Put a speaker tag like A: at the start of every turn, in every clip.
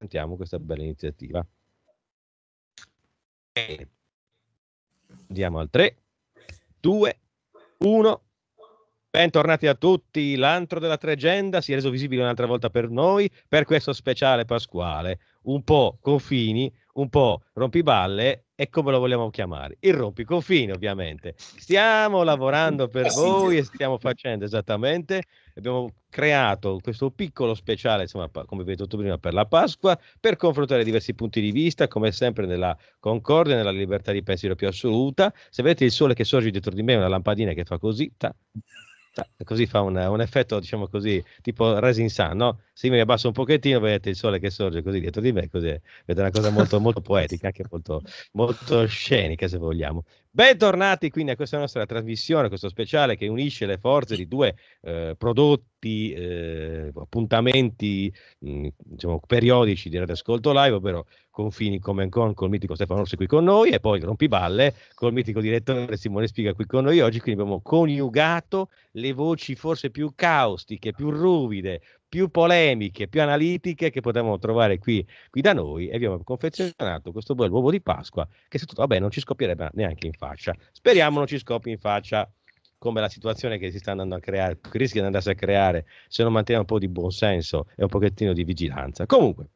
A: sentiamo questa bella iniziativa. Andiamo al 3, 2, 1. Bentornati a tutti, l'antro della tregenda si è reso visibile un'altra volta per noi per questo speciale pasquale, un po' confini, un po' rompiballe e come lo vogliamo chiamare? Il rompiconfini ovviamente. Stiamo lavorando per voi e stiamo facendo esattamente, abbiamo creato questo piccolo speciale, insomma, come vi ho detto prima, per la Pasqua, per confrontare diversi punti di vista, come sempre nella concordia, nella libertà di pensiero più assoluta. Se vedete il sole che sorge dietro di me, una lampadina che fa così, ta, così fa un, un, effetto, diciamo così, tipo Rising Sun, no? Se mi abbasso un pochettino, vedete il sole che sorge così dietro di me, così vedete una cosa molto, molto poetica, anche molto, molto scenica, se vogliamo. Bentornati quindi a questa nostra trasmissione, questo speciale che unisce le forze di due eh, prodotti, eh, appuntamenti mh, diciamo, periodici di Radio Ascolto Live, ovvero Confini come con col mitico Stefano Orsi qui con noi e poi Rompiballe col mitico direttore Simone Spiga qui con noi oggi, quindi abbiamo coniugato le voci forse più caustiche, più ruvide, più polemiche, più analitiche che potevamo trovare qui, qui da noi e abbiamo confezionato questo bel uovo di Pasqua che se tutto va bene non ci scoppierebbe neanche in faccia. Speriamo non ci scoppi in faccia come la situazione che si sta andando a creare, che rischia di andarsi a creare se non manteniamo un po' di buonsenso e un pochettino di vigilanza. Comunque,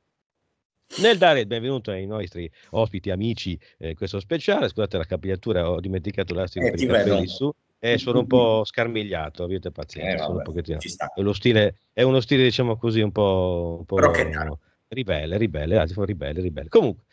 A: nel dare il benvenuto ai nostri ospiti, amici, eh, questo speciale, scusate la capigliatura, ho dimenticato l'astico eh, per i capelli su, e sono un po' scarmigliato, avete pazienza, eh. È, lo stile, è uno stile, diciamo così, un po', un po ribelle, ribelle, anzi, ribelle, ribelle. Comunque,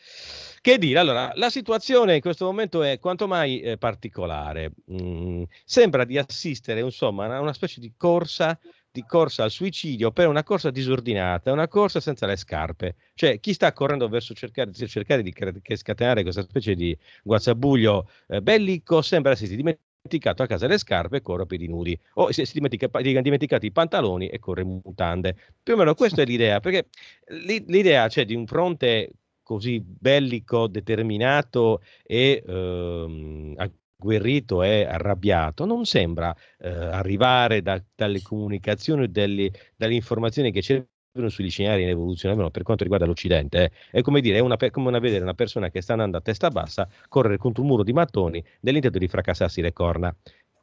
A: che dire, allora, la situazione in questo momento è quanto mai eh, particolare. Mm, sembra di assistere, insomma, a una specie di corsa di corsa al suicidio per una corsa disordinata, una corsa senza le scarpe. Cioè, chi sta correndo verso cercare, cercare di scatenare questa specie di guazzabuglio eh, bellico sembra essersi dimenticato a casa le scarpe e corre a piedi nudi, o si è dimenticato i pantaloni e corre in mutande. Più o meno questa è l'idea, perché l'idea cioè, di un fronte così bellico, determinato e ehm, agguerrito e arrabbiato non sembra eh, arrivare da, dalle comunicazioni, delle, dalle informazioni che c'è sugli scenari in evoluzione, almeno per quanto riguarda l'Occidente, eh. è come dire, è una, come una, vedere una persona che sta andando a testa bassa correre contro un muro di mattoni nell'intento di fracassarsi le corna.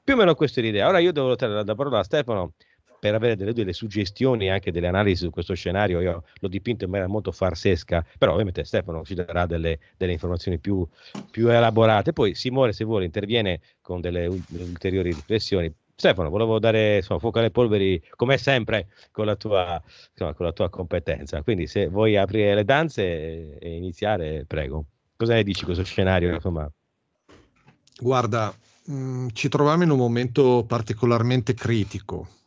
A: Più o meno questa è l'idea. Ora io devo dare la parola a Stefano per avere delle, delle suggestioni e anche delle analisi su questo scenario. Io l'ho dipinto in maniera molto farsesca, però ovviamente Stefano ci darà delle, delle informazioni più, più, elaborate. Poi Simone, se vuole, interviene con delle ulteriori riflessioni. Stefano, volevo dare insomma, fuoco alle polveri come sempre con la, tua, insomma, con la tua competenza. Quindi se vuoi aprire le danze e iniziare, prego. Cosa ne dici questo scenario? Insomma?
B: Guarda, mh, mm, ci troviamo in un momento particolarmente critico.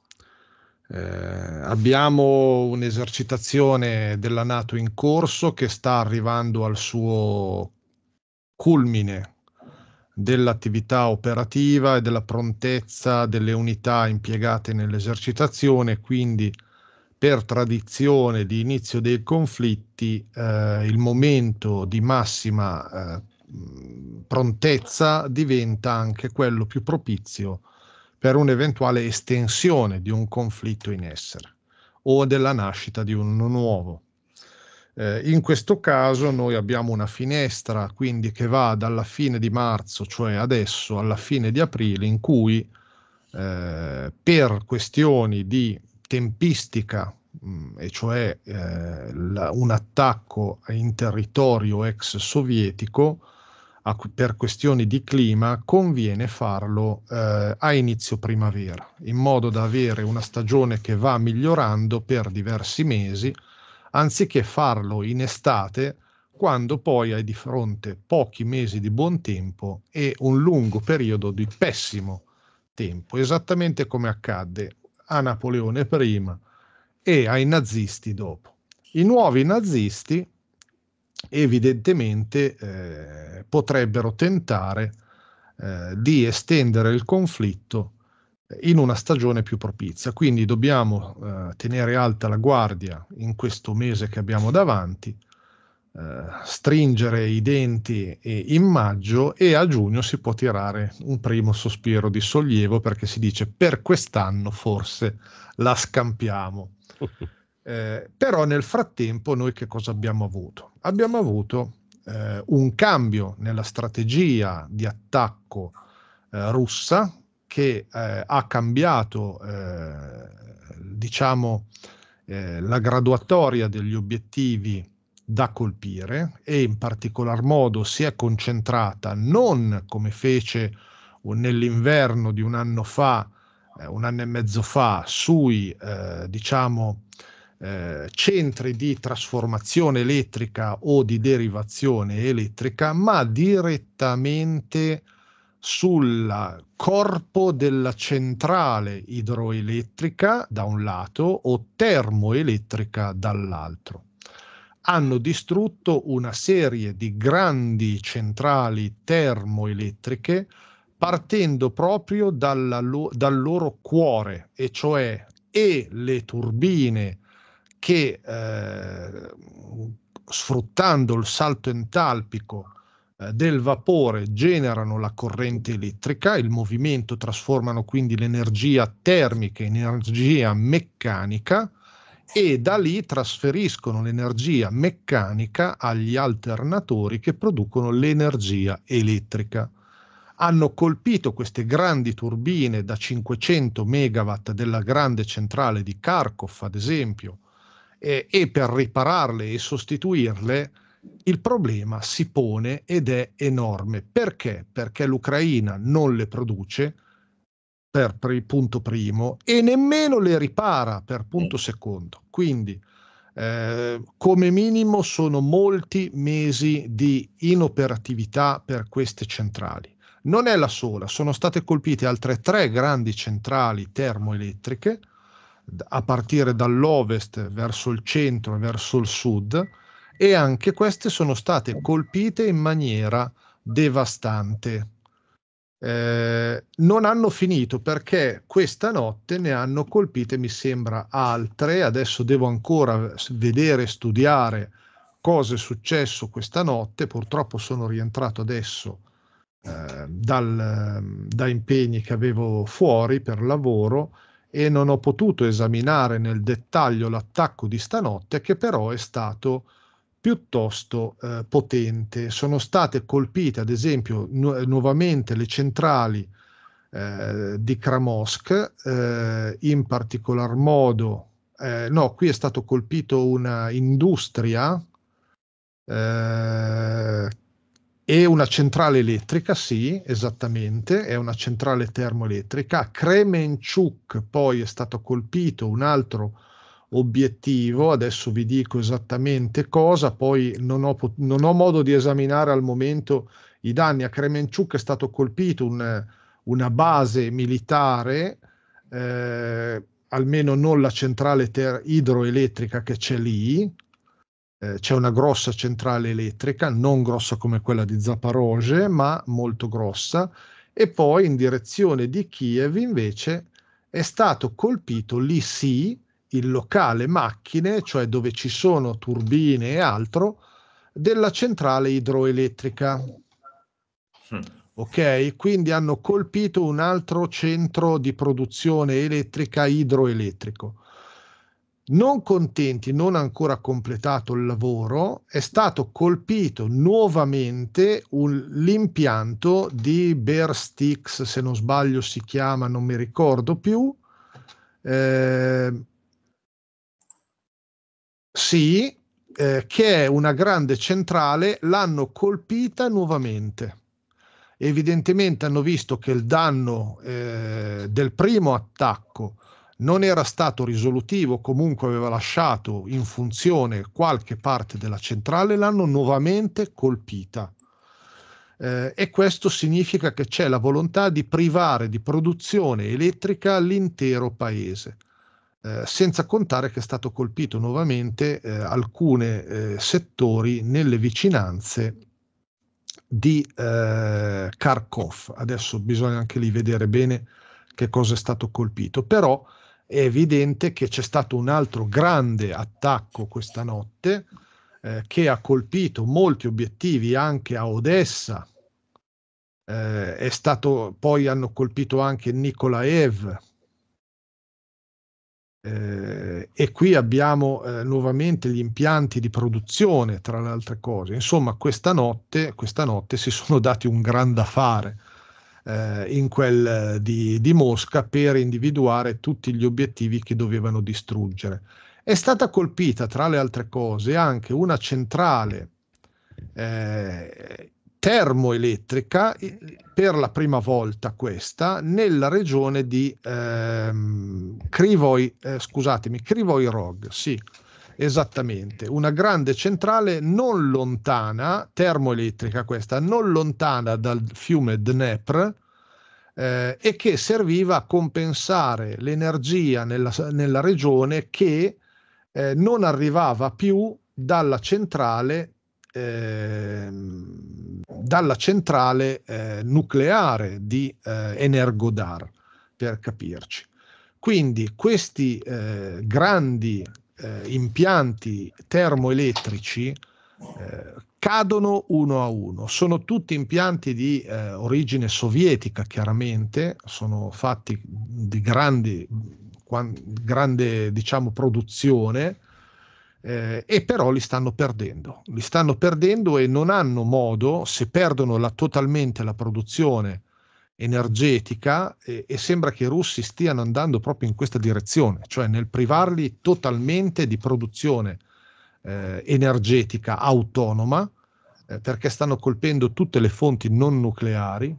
B: Eh, abbiamo un'esercitazione della Nato in corso che sta arrivando al suo culmine dell'attività operativa e della prontezza delle unità impiegate nell'esercitazione, quindi per tradizione di inizio dei conflitti eh, il momento di massima eh, prontezza diventa anche quello più propizio per un'eventuale estensione di un conflitto in essere o della nascita di uno nuovo. Eh, in questo caso noi abbiamo una finestra quindi che va dalla fine di marzo, cioè adesso, alla fine di aprile, in cui eh, per questioni di tempistica, mh, mm, e cioè eh, la, un attacco in territorio ex sovietico, a, per questioni di clima, conviene farlo eh, a inizio primavera, in modo da avere una stagione che va migliorando per diversi mesi anziché farlo in estate quando poi hai di fronte pochi mesi di buon tempo e un lungo periodo di pessimo tempo, esattamente come accadde a Napoleone prima e ai nazisti dopo. I nuovi nazisti evidentemente eh, potrebbero tentare eh, di estendere il conflitto in una stagione più propizia. Quindi dobbiamo eh, tenere alta la guardia in questo mese che abbiamo davanti, eh, stringere i denti in maggio e a giugno si può tirare un primo sospiro di sollievo perché si dice per quest'anno forse la scampiamo. Eh, però nel frattempo noi che cosa abbiamo avuto? Abbiamo avuto eh, un cambio nella strategia di attacco eh, russa che eh, ha cambiato eh, diciamo eh, la graduatoria degli obiettivi da colpire e in particolar modo si è concentrata non come fece nell'inverno di un anno fa, un anno e mezzo fa, sui diciamo eh, centri di trasformazione elettrica o di derivazione elettrica, ma direttamente sul corpo della centrale idroelettrica da un lato o termoelettrica dall'altro. Hanno distrutto una serie di grandi centrali termoelettriche partendo proprio dalla, dal loro cuore, e cioè e le turbine che eh, sfruttando il salto entalpico eh, del vapore generano la corrente elettrica, il movimento trasformano quindi l'energia termica in energia meccanica e da lì trasferiscono l'energia meccanica agli alternatori che producono l'energia elettrica. Hanno colpito queste grandi turbine da 500 megawatt della grande centrale di Kharkov, ad esempio, eh, e per ripararle e sostituirle il problema si pone ed è enorme. Perché? Perché l'Ucraina non le produce per, per punto primo e nemmeno le ripara per punto secondo. Quindi eh, come minimo sono molti mesi di inoperatività per queste centrali. Non è la sola, sono state colpite altre tre grandi centrali termoelettriche a partire dall'ovest verso il centro e verso il sud e anche queste sono state colpite in maniera devastante. Eh, non hanno finito perché questa notte ne hanno colpite, mi sembra, altre. Adesso devo ancora vedere studiare cosa è successo questa notte. Purtroppo sono rientrato adesso eh, dal, da impegni che avevo fuori per lavoro e non ho potuto esaminare nel dettaglio l'attacco di stanotte che però è stato piuttosto eh, potente. Sono state colpite ad esempio nu- nuovamente le centrali eh, di Kramosk, eh, in particolar modo, eh, no, qui è stato colpito una industria eh, e una centrale elettrica, sì, esattamente, è una centrale termoelettrica. A Kremenchuk poi è stato colpito un altro obiettivo, adesso vi dico esattamente cosa, poi non ho, non ho modo di esaminare al momento i danni. A Kremenchuk è stato colpito un, una base militare, eh, almeno non la centrale ter- idroelettrica che c'è lì, eh, c'è una grossa centrale elettrica, non grossa come quella di Zaporozhye, ma molto grossa, e poi in direzione di Kiev invece è stato colpito lì sì il locale macchine, cioè dove ci sono turbine e altro, della centrale idroelettrica. Mm. Ok, quindi hanno colpito un altro centro di produzione elettrica idroelettrico. Non contenti, non ancora completato il lavoro, è stato colpito nuovamente un, l'impianto di Bear Sticks, se non sbaglio si chiama, non mi ricordo più. Eh, sì, eh, che è una grande centrale, l'hanno colpita nuovamente. Evidentemente hanno visto che il danno eh, del primo attacco non era stato risolutivo, comunque aveva lasciato in funzione qualche parte della centrale, l'hanno nuovamente colpita. Eh, e questo significa che c'è la volontà di privare di produzione elettrica l'intero paese. Eh, senza contare che è stato colpito nuovamente eh, alcuni eh, settori nelle vicinanze di eh, Kharkov. Adesso bisogna anche lì vedere bene che cosa è stato colpito, però è evidente che c'è stato un altro grande attacco questa notte eh, che ha colpito molti obiettivi anche a Odessa. Eh, è stato, poi hanno colpito anche Nikolaev, Eh, e qui abbiamo eh, nuovamente gli impianti di produzione, tra le altre cose. Insomma, questa notte, questa notte si sono dati un gran da fare eh, in quel di, di, Mosca per individuare tutti gli obiettivi che dovevano distruggere. È stata colpita, tra le altre cose, anche una centrale eh, termoelettrica per la prima volta questa nella regione di ehm, Krivoi, eh, scusatemi, Krivoi Rog, sì, esattamente, una grande centrale non lontana, termoelettrica questa, non lontana dal fiume Dnepr eh, e che serviva a compensare l'energia nella, nella regione che eh, non arrivava più dalla centrale eh, dalla centrale eh, nucleare di eh, Energodar, per capirci. Quindi questi eh, grandi eh, impianti termoelettrici eh, cadono uno a uno. Sono tutti impianti di origine sovietica, chiaramente, sono fatti di grandi, grande diciamo, produzione eh, e però li stanno perdendo. Li stanno perdendo e non hanno modo, se perdono la, totalmente la produzione energetica, e, e sembra che i russi stiano andando proprio in questa direzione, cioè nel privarli totalmente di produzione eh, energetica autonoma, eh, perché stanno colpendo tutte le fonti non nucleari,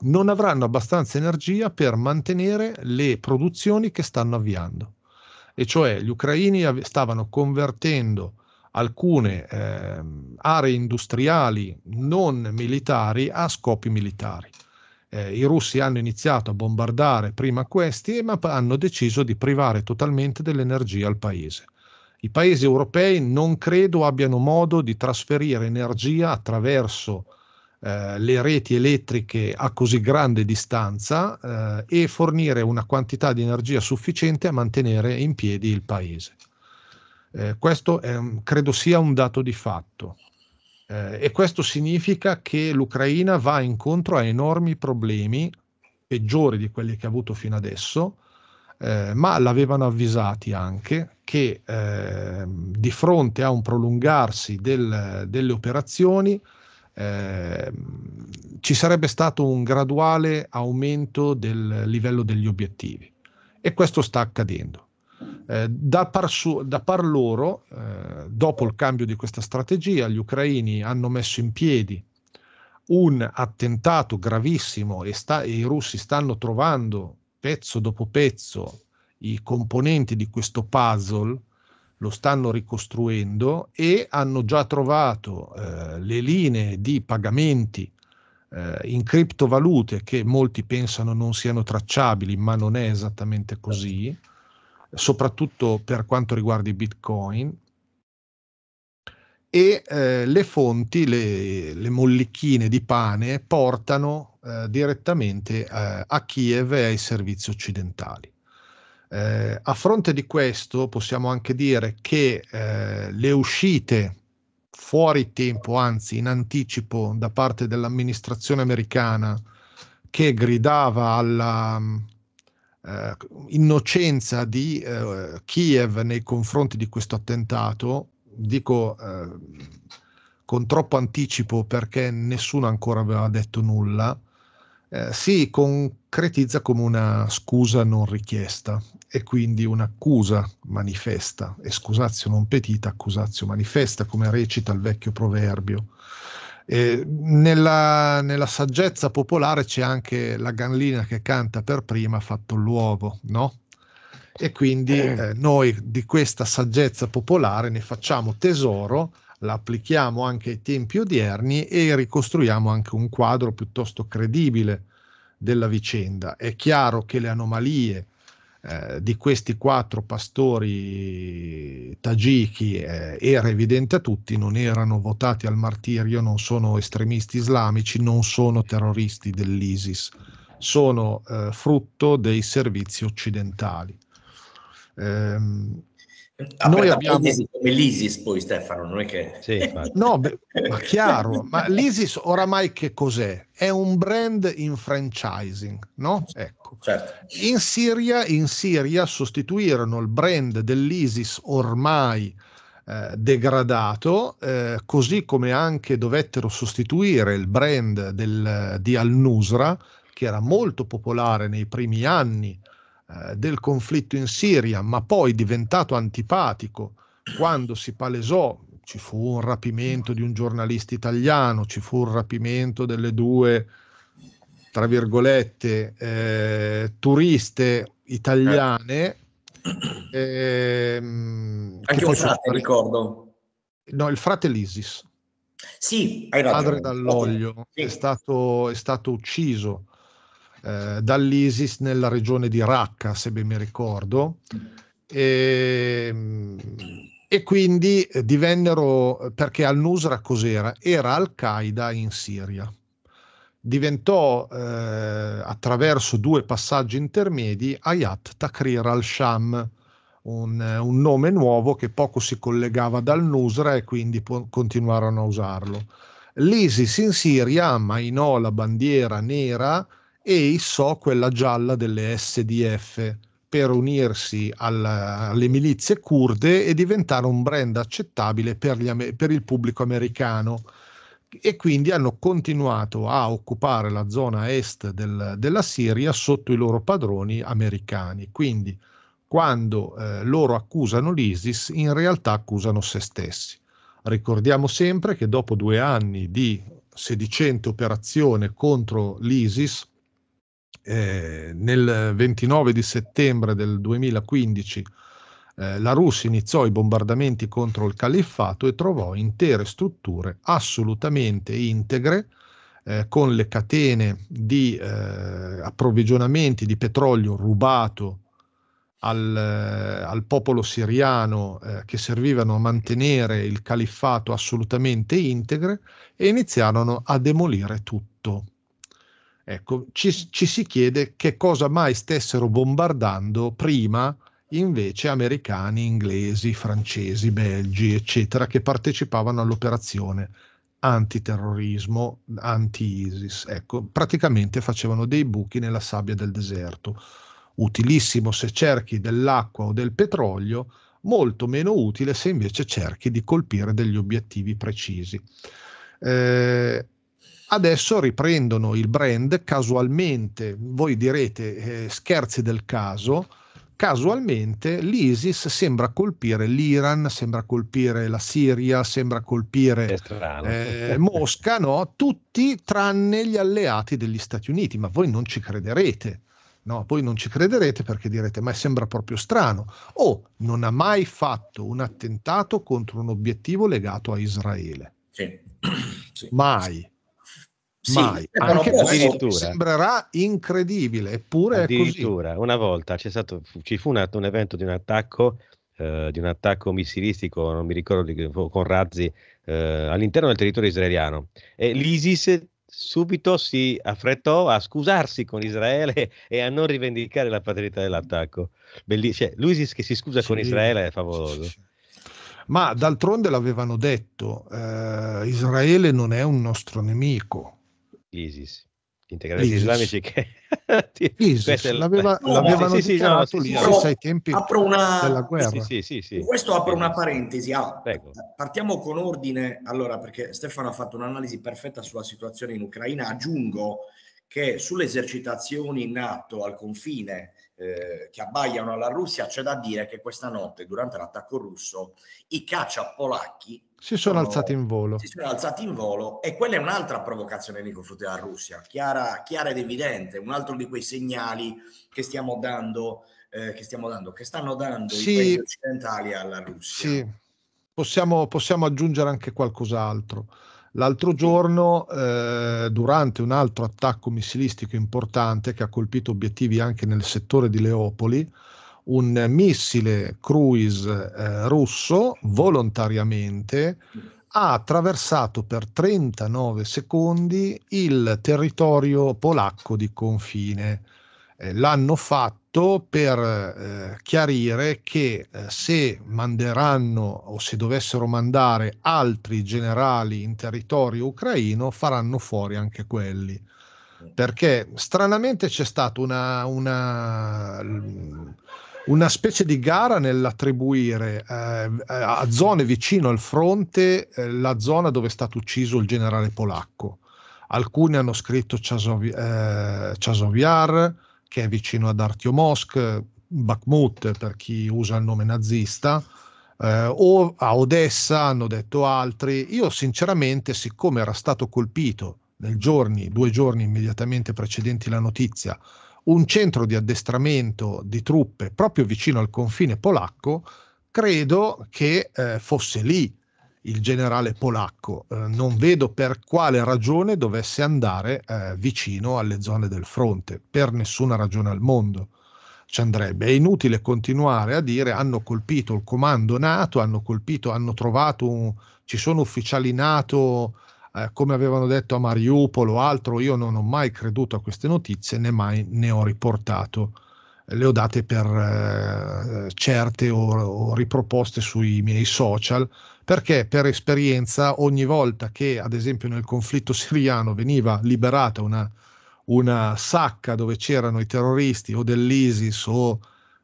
B: non avranno abbastanza energia per mantenere le produzioni che stanno avviando e cioè gli ucraini stavano convertendo alcune eh, aree industriali non militari a scopi militari. Eh, I russi hanno iniziato a bombardare prima questi, ma hanno deciso di privare totalmente dell'energia al paese. I paesi europei non credo abbiano modo di trasferire energia attraverso eh, le reti elettriche a così grande distanza eh, e fornire una quantità di energia sufficiente a mantenere in piedi il paese. Eh, questo è, credo sia un dato di fatto eh, e questo significa che l'Ucraina va incontro a enormi problemi peggiori di quelli che ha avuto fino adesso, eh, ma l'avevano avvisati anche che eh, di fronte a un prolungarsi del, delle operazioni eh, ci sarebbe stato un graduale aumento del livello degli obiettivi e questo sta accadendo. Eh, da, par su, da, par loro, eh, dopo il cambio di questa strategia, gli ucraini hanno messo in piedi un attentato gravissimo e, sta, e i russi stanno trovando pezzo dopo pezzo i componenti di questo puzzle lo stanno ricostruendo e hanno già trovato eh, le linee di pagamenti eh, in criptovalute che molti pensano non siano tracciabili, ma non è esattamente così, soprattutto per quanto riguarda i bitcoin. E eh, le fonti, le, le, mollicchine di pane portano eh, direttamente eh, a Kiev e ai servizi occidentali. Eh, a fronte di questo possiamo anche dire che eh, le uscite fuori tempo, anzi in anticipo da parte dell'amministrazione americana che gridava alla eh, innocenza di eh, Kiev nei confronti di questo attentato, dico eh, con troppo anticipo perché nessuno ancora aveva detto nulla, eh, si concretizza come una scusa non richiesta e quindi un'accusa manifesta, excusatio non petita, accusatio manifesta, come recita il vecchio proverbio. Eh, nella, nella, saggezza popolare c'è anche la gallina che canta per prima ha fatto l'uovo, no? E quindi eh. eh, noi di questa saggezza popolare ne facciamo tesoro, la applichiamo anche ai tempi odierni e ricostruiamo anche un quadro piuttosto credibile della vicenda. È chiaro che le anomalie eh, di questi quattro pastori tagiki eh, era evidente a tutti, non erano votati al martirio, non sono estremisti islamici, non sono terroristi dell'ISIS, sono eh, frutto dei servizi occidentali. Ehm,
C: Ah, Noi abbiamo come l'ISIS poi Stefano, non è che...
B: Sì, no, beh, ma chiaro, ma l'ISIS oramai che cos'è? È un brand in franchising, no? Ecco. Certo. In, Siria, in Siria sostituirono il brand dell'ISIS ormai eh, degradato, eh, così come anche dovettero sostituire il brand del, di Al-Nusra, che era molto popolare nei primi anni eh, del conflitto in Siria, ma poi diventato antipatico quando si palesò, ci fu un rapimento di un giornalista italiano, ci fu un rapimento delle due, tra virgolette, eh, turiste italiane.
C: Eh, Anche un frate, ricordo.
B: No, il frate Lisis.
C: Sì,
B: hai ragione. Padre dall'olio, sì. è, stato, è stato ucciso eh, dall'ISIS nella regione di Raqqa, se ben mi ricordo. E, e quindi divennero, perché al-Nusra cos'era? Era Al-Qaeda in Siria. Diventò eh, attraverso due passaggi intermedi Ayat Takrir al-Sham, un, un, nome nuovo che poco si collegava dal Nusra e quindi po- continuarono a usarlo. L'ISIS in Siria ammainò la bandiera nera e issò quella gialla delle SDF per unirsi alla, alle milizie kurde e diventare un brand accettabile per, gli, per il pubblico americano e quindi hanno continuato a occupare la zona est del, della Siria sotto i loro padroni americani. Quindi quando eh, loro accusano l'ISIS, in realtà accusano se stessi. Ricordiamo sempre che dopo due anni di sedicente operazione contro l'ISIS, eh, nel 29 di settembre del 2015 eh, la Russia iniziò i bombardamenti contro il califfato e trovò intere strutture assolutamente integre eh, con le catene di eh, approvvigionamenti di petrolio rubato al, eh, al popolo siriano che servivano a mantenere il califfato assolutamente integre e iniziarono a demolire tutto. Ecco, ci, ci, si chiede che cosa mai stessero bombardando prima invece americani, inglesi, francesi, belgi, eccetera, che partecipavano all'operazione antiterrorismo, anti-ISIS. Ecco, praticamente facevano dei buchi nella sabbia del deserto. Utilissimo se cerchi dell'acqua o del petrolio, molto meno utile se invece cerchi di colpire degli obiettivi precisi. Eh, adesso riprendono il brand casualmente, voi direte eh, scherzi del caso, casualmente l'ISIS sembra colpire l'Iran, sembra colpire la Siria, sembra colpire eh, Mosca, no? tutti tranne gli alleati degli Stati Uniti, ma voi non ci crederete. No, voi non ci crederete perché direte, ma sembra proprio strano. O oh, non ha mai fatto un attentato contro un obiettivo legato a Israele. Sì. sì. Mai. Sì, Mai. Anche questo sembrerà incredibile, eppure
A: addirittura, è così. una volta c'è stato, ci fu un, un evento di un attacco, eh, di un attacco missilistico, non mi ricordo, con razzi eh, all'interno del territorio israeliano e l'ISIS subito si affrettò a scusarsi con Israele e a non rivendicare la paternità dell'attacco. Belli- cioè, l'ISIS che si scusa sì, con Israele è favoloso. Sì,
B: Ma d'altronde l'avevano detto, eh, Israele non è un nostro nemico
A: l'ISIS, gli integralisti islamici che...
B: ISIS, l'aveva, no, l'avevano sì, dichiarato sì, l'ISIS sì, ai tempi una... della guerra.
C: Sì, sì, sì, Questo apro una parentesi. Ah, partiamo con ordine, allora, perché Stefano ha fatto un'analisi perfetta sulla situazione in Ucraina. Aggiungo che sulle esercitazioni in atto al confine eh, che abbaiano alla Russia, c'è da dire che questa notte, durante l'attacco russo, i caccia polacchi
B: si sono, sono, alzati in volo.
C: Si sono alzati in volo e quella è un'altra provocazione nei confronti della Russia, chiara, chiara, ed evidente, un altro di quei segnali che stiamo dando, eh, che, stiamo dando che stanno dando sì, i paesi occidentali alla Russia.
B: Sì, possiamo, possiamo aggiungere anche qualcos'altro. L'altro giorno, eh, durante un altro attacco missilistico importante che ha colpito obiettivi anche nel settore di Leopoli, un missile cruise eh, russo volontariamente ha attraversato per 39 secondi il territorio polacco di confine. Eh, l'hanno fatto per eh, chiarire che eh, se manderanno o se dovessero mandare altri generali in territorio ucraino faranno fuori anche quelli. Perché stranamente c'è stata una, una, una specie di gara nell'attribuire eh, a zone vicino al fronte eh, la zona dove è stato ucciso il generale polacco. Alcuni hanno scritto Chasoviar, eh, che è vicino ad Artyomosk, Bakhmut per chi usa il nome nazista, eh, o a Odessa hanno detto altri. Io sinceramente, siccome era stato colpito nei giorni, due giorni immediatamente precedenti la notizia, un centro di addestramento di truppe proprio vicino al confine polacco, credo che eh, fosse lì il generale polacco. Eh, non vedo per quale ragione dovesse andare eh, vicino alle zone del fronte, per nessuna ragione al mondo ci andrebbe. È inutile continuare a dire hanno colpito il comando NATO, hanno colpito, hanno trovato un, ci sono ufficiali NATO eh, come avevano detto a Mariupol o altro, io non ho mai creduto a queste notizie né mai ne ho riportato. Le ho date per eh, certe o, o riproposte sui miei social perché per esperienza ogni volta che ad esempio nel conflitto siriano veniva liberata una, una sacca dove c'erano i terroristi o dell'ISIS o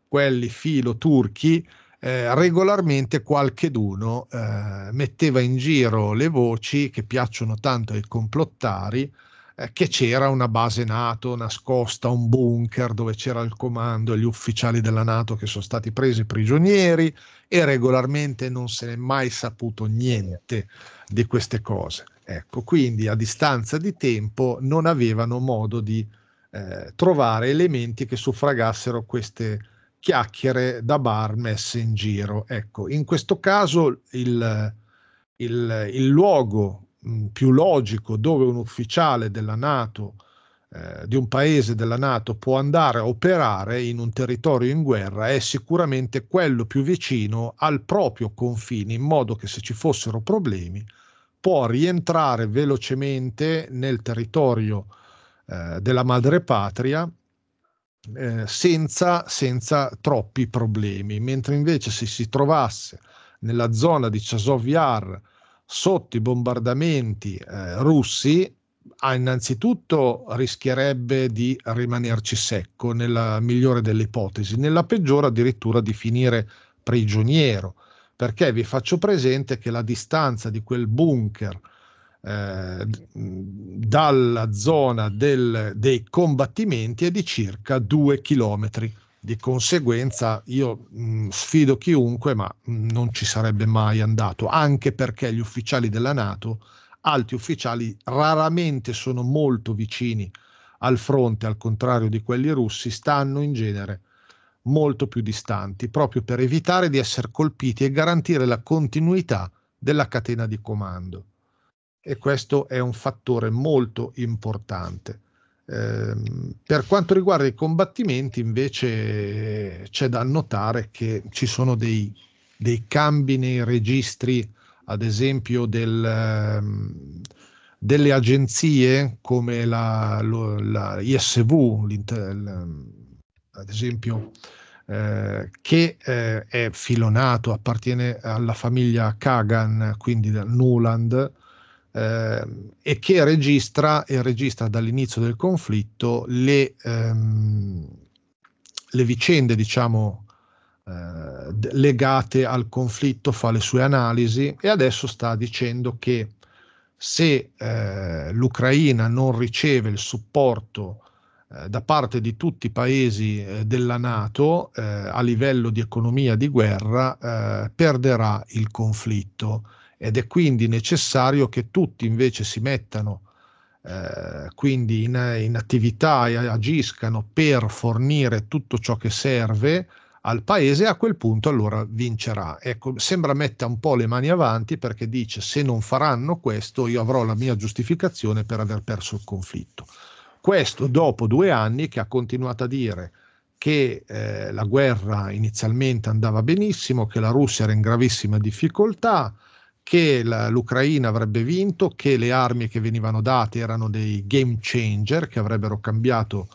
B: quelli filo turchi, eh, regolarmente qualcheduno eh, metteva in giro le voci che piacciono tanto ai complottari eh, che c'era una base NATO nascosta, un bunker dove c'era il comando e gli ufficiali della NATO che sono stati presi prigionieri e regolarmente non se n'è mai saputo niente di queste cose. Ecco, quindi a distanza di tempo non avevano modo di eh, trovare elementi che suffragassero queste chiacchiere da bar messe in giro. Ecco, in questo caso il, il, il luogo mh, più logico dove un ufficiale della Nato, eh, di un paese della Nato, può andare a operare in un territorio in guerra è sicuramente quello più vicino al proprio confine, in modo che se ci fossero problemi può rientrare velocemente nel territorio eh, della madrepatria eh, senza, senza troppi problemi, mentre invece se si trovasse nella zona di Chasov Yar sotto i bombardamenti eh, russi, ah, innanzitutto rischierebbe di rimanerci secco nella migliore delle ipotesi, nella peggiore addirittura di finire prigioniero, perché vi faccio presente che la distanza di quel bunker eh, dalla zona del, dei combattimenti è di circa due chilometri. Di conseguenza io mh, sfido chiunque, ma mh, non ci sarebbe mai andato, anche perché gli ufficiali della Nato, alti ufficiali, raramente sono molto vicini al fronte, al contrario di quelli russi, stanno in genere molto più distanti, proprio per evitare di essere colpiti e garantire la continuità della catena di comando e questo è un fattore molto importante. Eh, per quanto riguarda i combattimenti, invece, c'è da notare che ci sono dei, dei cambi nei registri, ad esempio, del, um, delle agenzie come la, la ISV, ad esempio, eh, che eh, è filonato, appartiene alla famiglia Kagan, quindi da Nuland, eh, e che registra, e registra dall'inizio del conflitto le, ehm, le vicende, diciamo, eh, legate al conflitto, fa le sue analisi e adesso sta dicendo che se eh, l'Ucraina non riceve il supporto eh, da parte di tutti i paesi eh, della Nato eh, a livello di economia di guerra, perderà il conflitto ed è quindi necessario che tutti invece si mettano eh, quindi in, in, attività e agiscano per fornire tutto ciò che serve al paese a quel punto allora vincerà. Ecco, sembra metta un po' le mani avanti perché dice se non faranno questo io avrò la mia giustificazione per aver perso il conflitto. Questo dopo due anni che ha continuato a dire che eh, la guerra inizialmente andava benissimo, che la Russia era in gravissima difficoltà, che la, l'Ucraina avrebbe vinto, che le armi che venivano date erano dei game changer che avrebbero cambiato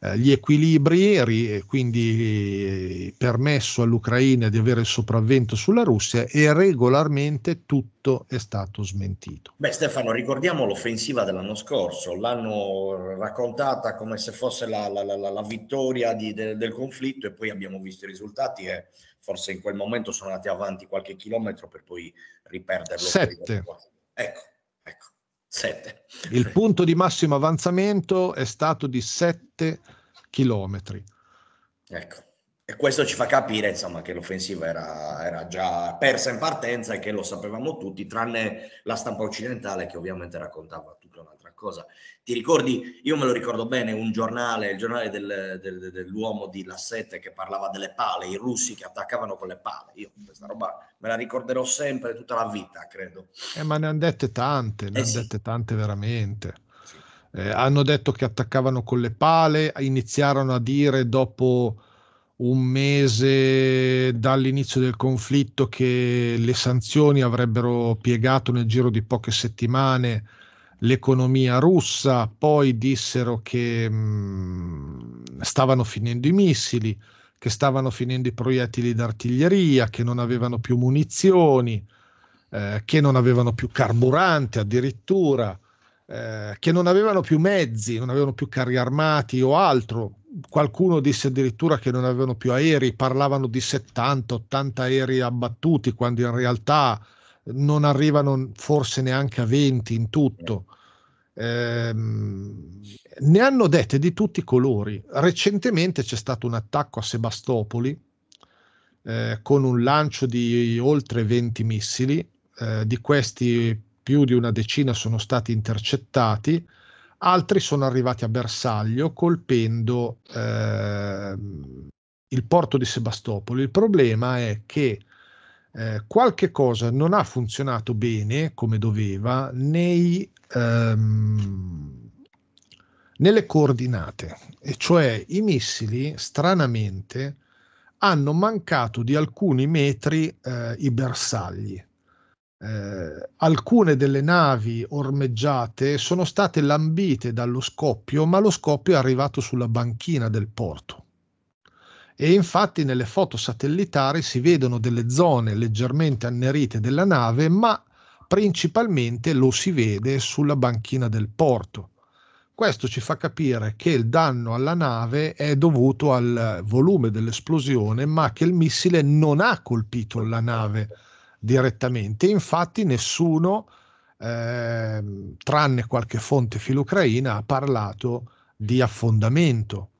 B: eh, gli equilibri, quindi permesso all'Ucraina di avere il sopravvento sulla Russia e regolarmente tutto è stato smentito.
C: Beh Stefano, ricordiamo l'offensiva dell'anno scorso, l'hanno raccontata come se fosse la, la, la, la vittoria di, de, del conflitto e poi abbiamo visto i risultati e forse in quel momento sono andati avanti qualche chilometro per poi riperderlo.
B: Sette.
C: Ecco, ecco. 7.
B: Il punto di massimo avanzamento è stato di 7 chilometri.
C: Ecco. E questo ci fa capire insomma, che l'offensiva era, era, già persa in partenza e che lo sapevamo tutti, tranne la stampa occidentale che ovviamente raccontava tutta un'altra cosa. Ti ricordi, io me lo ricordo bene, un giornale, il giornale del, del, dell'uomo di Lassette che parlava delle pale, i russi che attaccavano con le pale. Io questa roba me la ricorderò sempre tutta la vita, credo.
B: Eh, ma ne hanno dette tante, ne eh, hanno sì. dette tante veramente. Sì. Eh, hanno detto che attaccavano con le pale, iniziarono a dire dopo un mese dall'inizio del conflitto che le sanzioni avrebbero piegato nel giro di poche settimane l'economia russa, poi dissero che mh, mm, stavano finendo i missili, che stavano finendo i proiettili d'artiglieria, che non avevano più munizioni, eh, che non avevano più carburante addirittura, eh, che non avevano più mezzi, non avevano più carri armati o altro. Qualcuno disse addirittura che non avevano più aerei, parlavano di 70-80 aerei abbattuti, quando in realtà non arrivano forse neanche a 20 in tutto. Eh, ne hanno dette di tutti i colori. Recentemente c'è stato un attacco a Sebastopoli eh, con un lancio di oltre 20 missili, eh, di questi più di una decina sono stati intercettati, altri sono arrivati a bersaglio colpendo ehm, il porto di Sebastopoli. Il problema è che eh, qualche cosa non ha funzionato bene come doveva nei, ehm, nelle coordinate, e cioè i missili stranamente hanno mancato di alcuni metri eh, i bersagli. Eh, alcune delle navi ormeggiate sono state lambite dallo scoppio, ma lo scoppio è arrivato sulla banchina del porto e infatti nelle foto satellitari si vedono delle zone leggermente annerite della nave, ma principalmente lo si vede sulla banchina del porto. Questo ci fa capire che il danno alla nave è dovuto al volume dell'esplosione, ma che il missile non ha colpito la nave direttamente. Infatti nessuno, eh, tranne qualche fonte filucraina, ha parlato di affondamento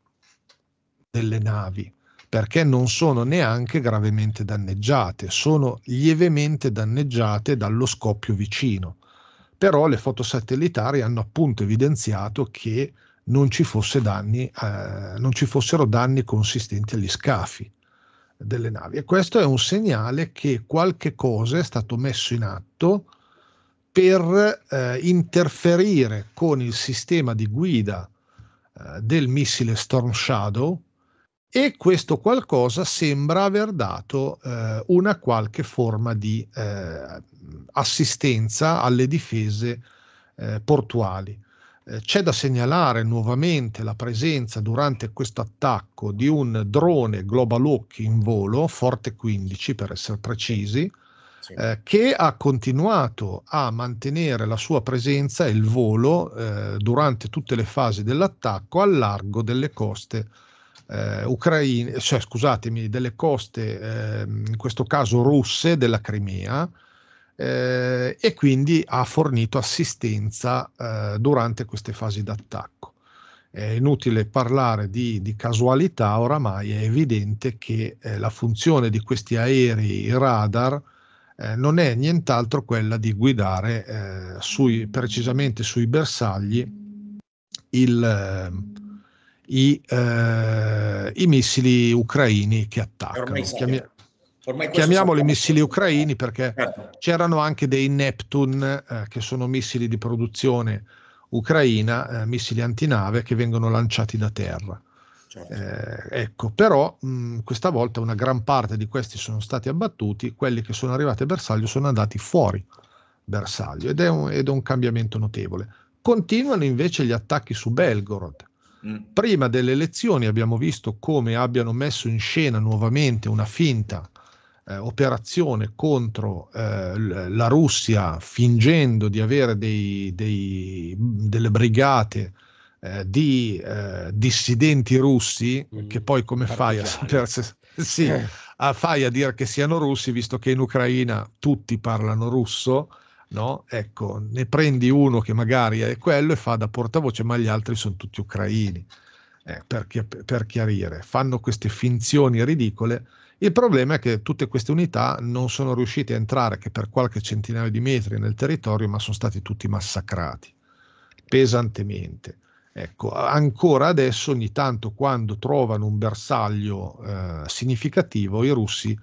B: delle navi perché non sono neanche gravemente danneggiate, sono lievemente danneggiate dallo scoppio vicino. Però le foto satellitari hanno appunto evidenziato che non ci, danni, eh, non ci fossero danni consistenti agli scafi delle navi. E questo è un segnale che qualche cosa è stato messo in atto per eh, interferire con il sistema di guida eh, del missile Storm Shadow e questo qualcosa sembra aver dato eh, una qualche forma di eh, assistenza alle difese eh, portuali. Eh, c'è da segnalare nuovamente la presenza durante questo attacco di un drone Global Hawk in volo, Forte 15 per essere precisi, sì. Eh, che ha continuato a mantenere la sua presenza e il volo eh, durante tutte le fasi dell'attacco al largo delle coste eh, ucraine, cioè, scusatemi, delle coste, eh, in questo caso russe, della Crimea, eh, e quindi ha fornito assistenza eh, durante queste fasi d'attacco. È inutile parlare di, di casualità, oramai è evidente che eh, la funzione di questi aerei radar eh, non è nient'altro quella di guidare sui, precisamente sui bersagli il i, eh, i missili ucraini che attaccano. Chiami- chiamiamoli missili ucraini perché certo. c'erano anche dei Neptune eh, che sono missili di produzione ucraina, eh, missili antinave che vengono lanciati da terra. Certo. Eh, ecco, però mh, questa volta una gran parte di questi sono stati abbattuti, quelli che sono arrivati a bersaglio sono andati fuori bersaglio ed è un, ed è un cambiamento notevole. Continuano invece gli attacchi su Belgorod Mm. Prima delle elezioni abbiamo visto come abbiano messo in scena nuovamente una finta eh, operazione contro eh, la Russia fingendo di avere dei, dei, delle brigate eh, di eh, dissidenti russi, mm. che poi come fai a sapersi? Sì, a, fai a dire che siano russi, visto che in Ucraina tutti parlano russo, no? Ecco, ne prendi uno che magari è quello e fa da portavoce, ma gli altri sono tutti ucraini. Eh, per, per, chiarire, fanno queste finzioni ridicole. Il problema è che tutte queste unità non sono riuscite a entrare che per qualche centinaio di metri nel territorio, ma sono stati tutti massacrati pesantemente. Ecco, ancora adesso ogni tanto quando trovano un bersaglio eh, significativo, i russi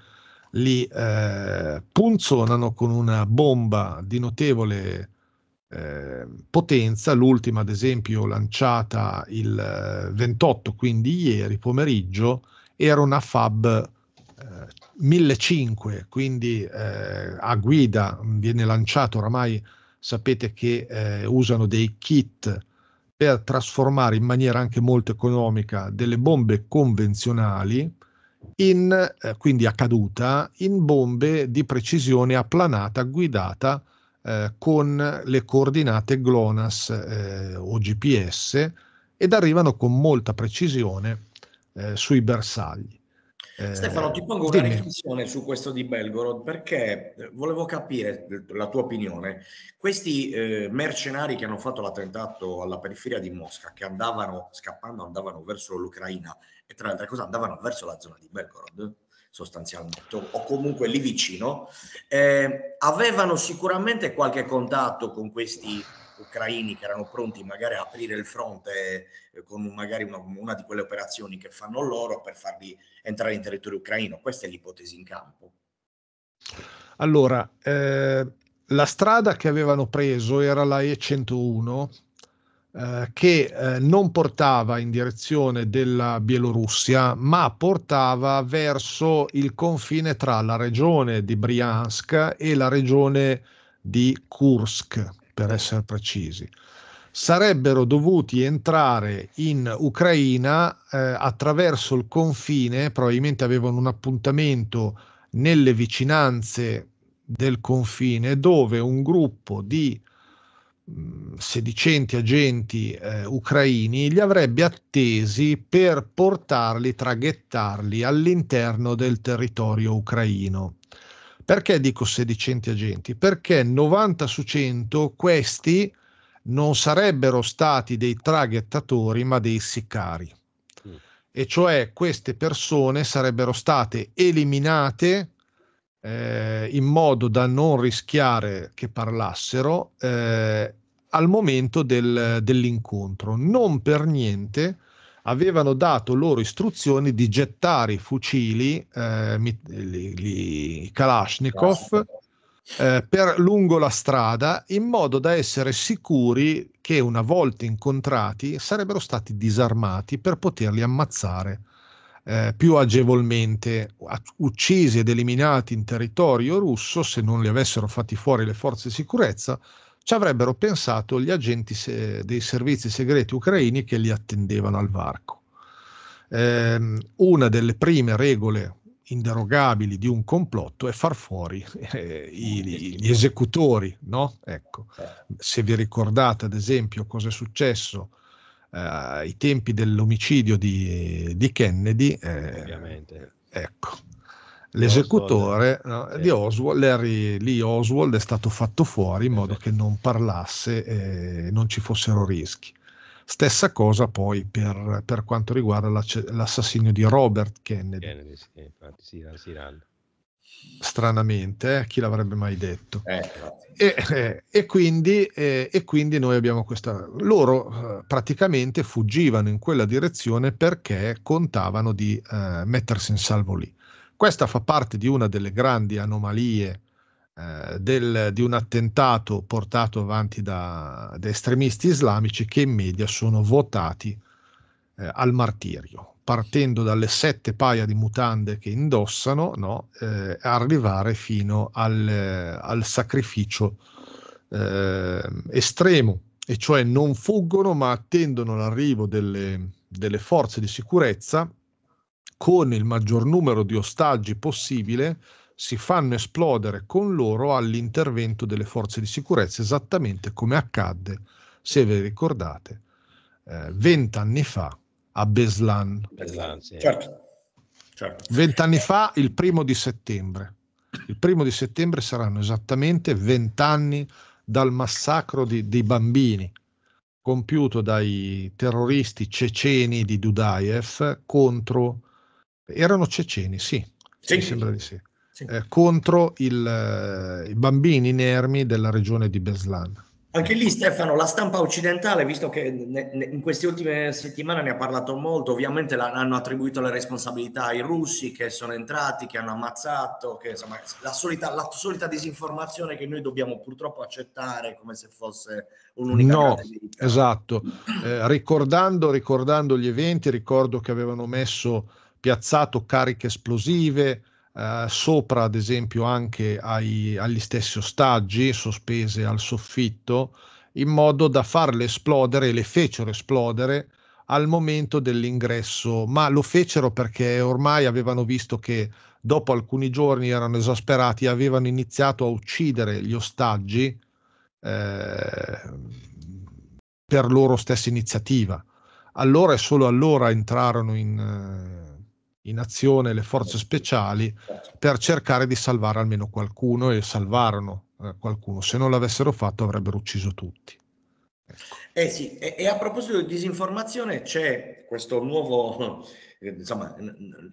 B: li eh, punzonano con una bomba di notevole eh, potenza, l'ultima ad esempio lanciata il 28, quindi ieri pomeriggio, era una FAB 1500, quindi eh, a guida viene lanciato oramai sapete che eh, usano dei kit per trasformare in maniera anche molto economica delle bombe convenzionali in, eh, quindi a caduta, in bombe di precisione applanata guidata eh, con le coordinate GLONASS eh, o GPS ed arrivano con molta precisione eh, sui bersagli.
C: Eh, Stefano, ti pongo una riflessione su questo di Belgorod perché eh, volevo capire la tua opinione. Questi eh, mercenari che hanno fatto l'attentato alla periferia di Mosca, che andavano scappando, andavano verso l'Ucraina e tra le altre cose andavano verso la zona di Belgorod, sostanzialmente, o comunque lì vicino, eh, avevano sicuramente qualche contatto con questi ucraini che erano pronti magari a aprire il fronte eh, con magari una, una, di quelle operazioni che fanno loro per farli entrare in territorio ucraino. Questa è l'ipotesi in campo.
B: Allora, eh, la strada che avevano preso era la E101 eh, che eh, non portava in direzione della Bielorussia, ma portava verso il confine tra la regione di Briansk e la regione di Kursk, per essere precisi. Sarebbero dovuti entrare in Ucraina eh, attraverso il confine, probabilmente avevano un appuntamento nelle vicinanze del confine dove un gruppo di sedicenti agenti eh, ucraini li avrebbe attesi per portarli, traghettarli all'interno del territorio ucraino. Perché dico sedicenti agenti? Perché 90 su 100 questi non sarebbero stati dei traghettatori ma dei sicari. Mm. E cioè queste persone sarebbero state eliminate eh, in modo da non rischiare che parlassero eh, al momento del, dell'incontro. Non per niente avevano dato loro istruzioni di gettare i fucili, eh, i Kalashnikov, eh, per lungo la strada in modo da essere sicuri che una volta incontrati sarebbero stati disarmati per poterli ammazzare eh, più agevolmente, uccisi ed eliminati in territorio russo se non li avessero fatti fuori le forze di sicurezza ci avrebbero pensato gli agenti se- dei servizi segreti ucraini che li attendevano al varco. Eh, una delle prime regole inderogabili di un complotto è far fuori eh, i, gli esecutori, no? Ecco, se vi ricordate ad esempio cosa è successo eh, ai tempi dell'omicidio di, di Kennedy, eh, Ovviamente. ecco, l'esecutore no, di Oswald, Larry Lee Oswald è stato fatto fuori in modo che non parlasse e non ci fossero rischi. Stessa cosa poi per, per quanto riguarda l'assassinio di Robert Kennedy. Kennedy sì, infatti, sì, sì, Stranamente, eh? chi l'avrebbe mai detto? Eh, e, eh, e, quindi, eh, e, quindi, noi abbiamo questa... Loro eh, praticamente fuggivano in quella direzione perché contavano di eh, mettersi in salvo lì. Questa fa parte di una delle grandi anomalie eh, del, di un attentato portato avanti da, da, estremisti islamici che in media sono votati eh, al martirio, partendo dalle sette paia di mutande che indossano, no, eh, arrivare fino al, al sacrificio eh, estremo, e cioè non fuggono ma attendono l'arrivo delle, delle forze di sicurezza con il maggior numero di ostaggi possibile si fanno esplodere con loro all'intervento delle forze di sicurezza, esattamente come accadde, se vi ricordate, eh, vent'anni fa a Beslan. Beslan sì. Certo. certo. Vent'anni fa, il primo di settembre. Il primo di settembre saranno esattamente vent'anni dal massacro di, dei bambini compiuto dai terroristi ceceni di Dudaev contro... Erano ceceni, sì, sì mi sembra di sì. sì. Eh, contro il, eh, i bambini inermi della regione di Beslan.
C: Anche lì Stefano, la stampa occidentale, visto che ne, ne, in queste ultime settimane ne ha parlato molto, ovviamente la, hanno attribuito le responsabilità ai russi che sono entrati, che hanno ammazzato, che insomma la solita, la solita disinformazione che noi dobbiamo purtroppo accettare come se fosse un'unica
B: No, esatto. Eh, ricordando, ricordando gli eventi, ricordo che avevano messo piazzato cariche esplosive, eh, sopra ad esempio anche ai, agli stessi ostaggi sospese al soffitto in modo da farle esplodere, le fecero esplodere al momento dell'ingresso, ma lo fecero perché ormai avevano visto che dopo alcuni giorni erano esasperati e avevano iniziato a uccidere gli ostaggi eh, per loro stessa iniziativa. Allora e solo allora entrarono in, eh, in azione le forze speciali per cercare di salvare almeno qualcuno e salvarono eh, qualcuno. Se non l'avessero fatto avrebbero ucciso tutti.
C: Ecco. Eh sì, e, e, a proposito di disinformazione c'è questo nuovo, insomma,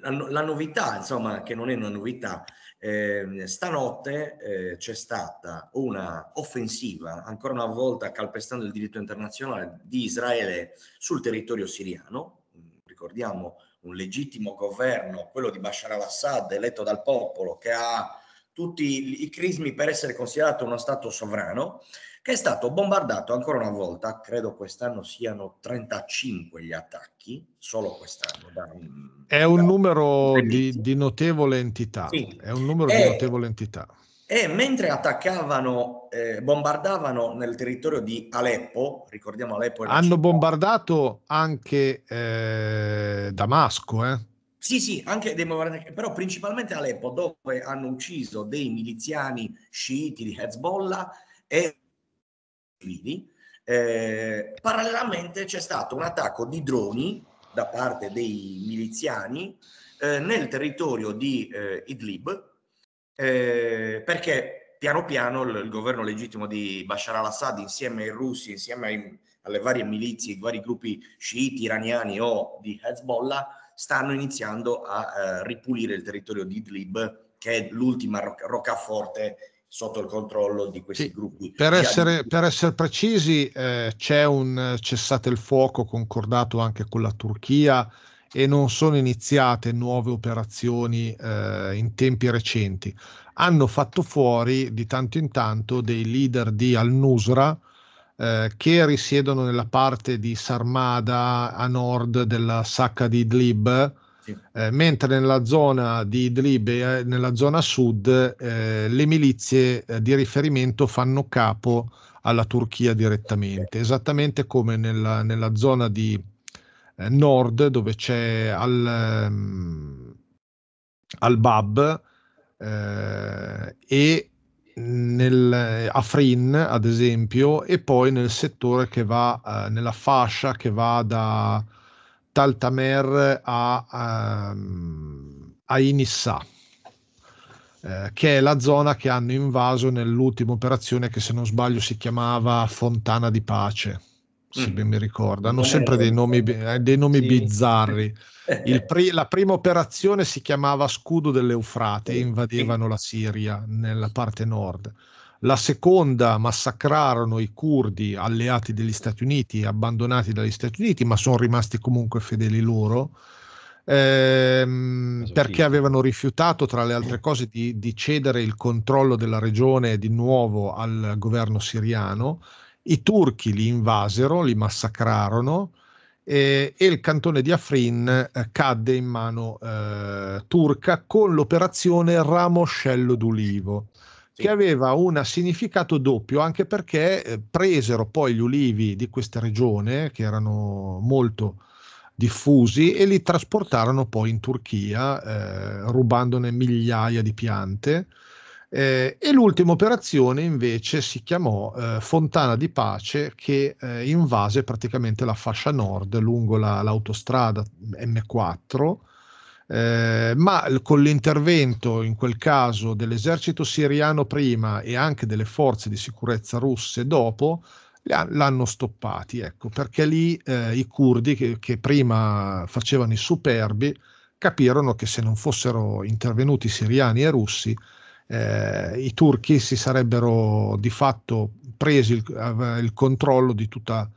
C: la, la novità, insomma, che non è una novità, eh, stanotte eh, c'è stata una offensiva, ancora una volta calpestando il diritto internazionale, di Israele sul territorio siriano. Ricordiamo un legittimo governo, quello di Bashar al-Assad, eletto dal popolo, che ha tutti i crismi per essere considerato uno Stato sovrano, che è stato bombardato ancora una volta, credo quest'anno siano 35 gli attacchi, solo quest'anno. Da,
B: è un numero di, di, notevole entità. È un numero di notevole entità
C: e mentre attaccavano, eh, bombardavano nel territorio di Aleppo, ricordiamo Aleppo...
B: Hanno città. bombardato anche eh, Damasco, eh?
C: Sì, sì, anche dei però principalmente Aleppo, dove hanno ucciso dei miliziani sciiti di Hezbollah e civili. Eh, parallelamente c'è stato un attacco di droni da parte dei miliziani eh, nel territorio di eh, Idlib, eh, perché piano piano il, il, governo legittimo di Bashar al-Assad insieme ai russi, insieme ai, alle varie milizie, ai vari gruppi sciiti, iraniani o di Hezbollah, stanno iniziando a eh, ripulire il territorio di Idlib, che è l'ultima roc- roccaforte sotto il controllo di questi sì, gruppi.
B: Per essere, per essere precisi, eh, c'è un cessate il fuoco concordato anche con la Turchia e non sono iniziate nuove operazioni eh, in tempi recenti. Hanno fatto fuori di tanto in tanto dei leader di Al-Nusra eh, che risiedono nella parte di Sarmada a nord della sacca di Idlib, sì. eh, mentre nella zona di Idlib e eh, nella zona sud eh, le milizie eh, di riferimento fanno capo alla Turchia direttamente, esattamente come nella, nella zona di eh, nord dove c'è al, um, al Bab eh, e nel Afrin ad esempio e poi nel settore che va eh, nella fascia che va da Taltamer a, um, a Inissa eh, che è la zona che hanno invaso nell'ultima operazione che se non sbaglio si chiamava Fontana di Pace se mm. ben mi ricordo, hanno sempre dei nomi, eh, dei nomi sì. bizzarri. Pri- la prima operazione si chiamava Scudo dell'Eufrate e invadevano la Siria nella parte nord. La seconda massacrarono i curdi alleati degli Stati Uniti, abbandonati dagli Stati Uniti, ma sono rimasti comunque fedeli loro. Ehm, perché avevano rifiutato, tra le altre cose, di, di cedere il controllo della regione di nuovo al governo siriano i turchi li invasero, li massacrarono eh, e il cantone di Afrin eh, cadde in mano eh, turca con l'operazione Ramoscello d'Ulivo, che aveva un significato doppio anche perché eh, presero poi gli ulivi di questa regione, che erano molto diffusi e li trasportarono poi in Turchia, eh, rubandone migliaia di piante. Eh, e l'ultima operazione invece si chiamò eh, Fontana di Pace che eh, invase praticamente la fascia nord lungo la, l'autostrada M4 eh, ma con l'intervento in quel caso dell'esercito siriano prima e anche delle forze di sicurezza russe dopo l'hanno stoppati, ecco, perché lì eh, i curdi che, che, prima facevano i superbi capirono che se non fossero intervenuti siriani e russi, eh, i turchi si sarebbero di fatto presi il, il controllo di tutta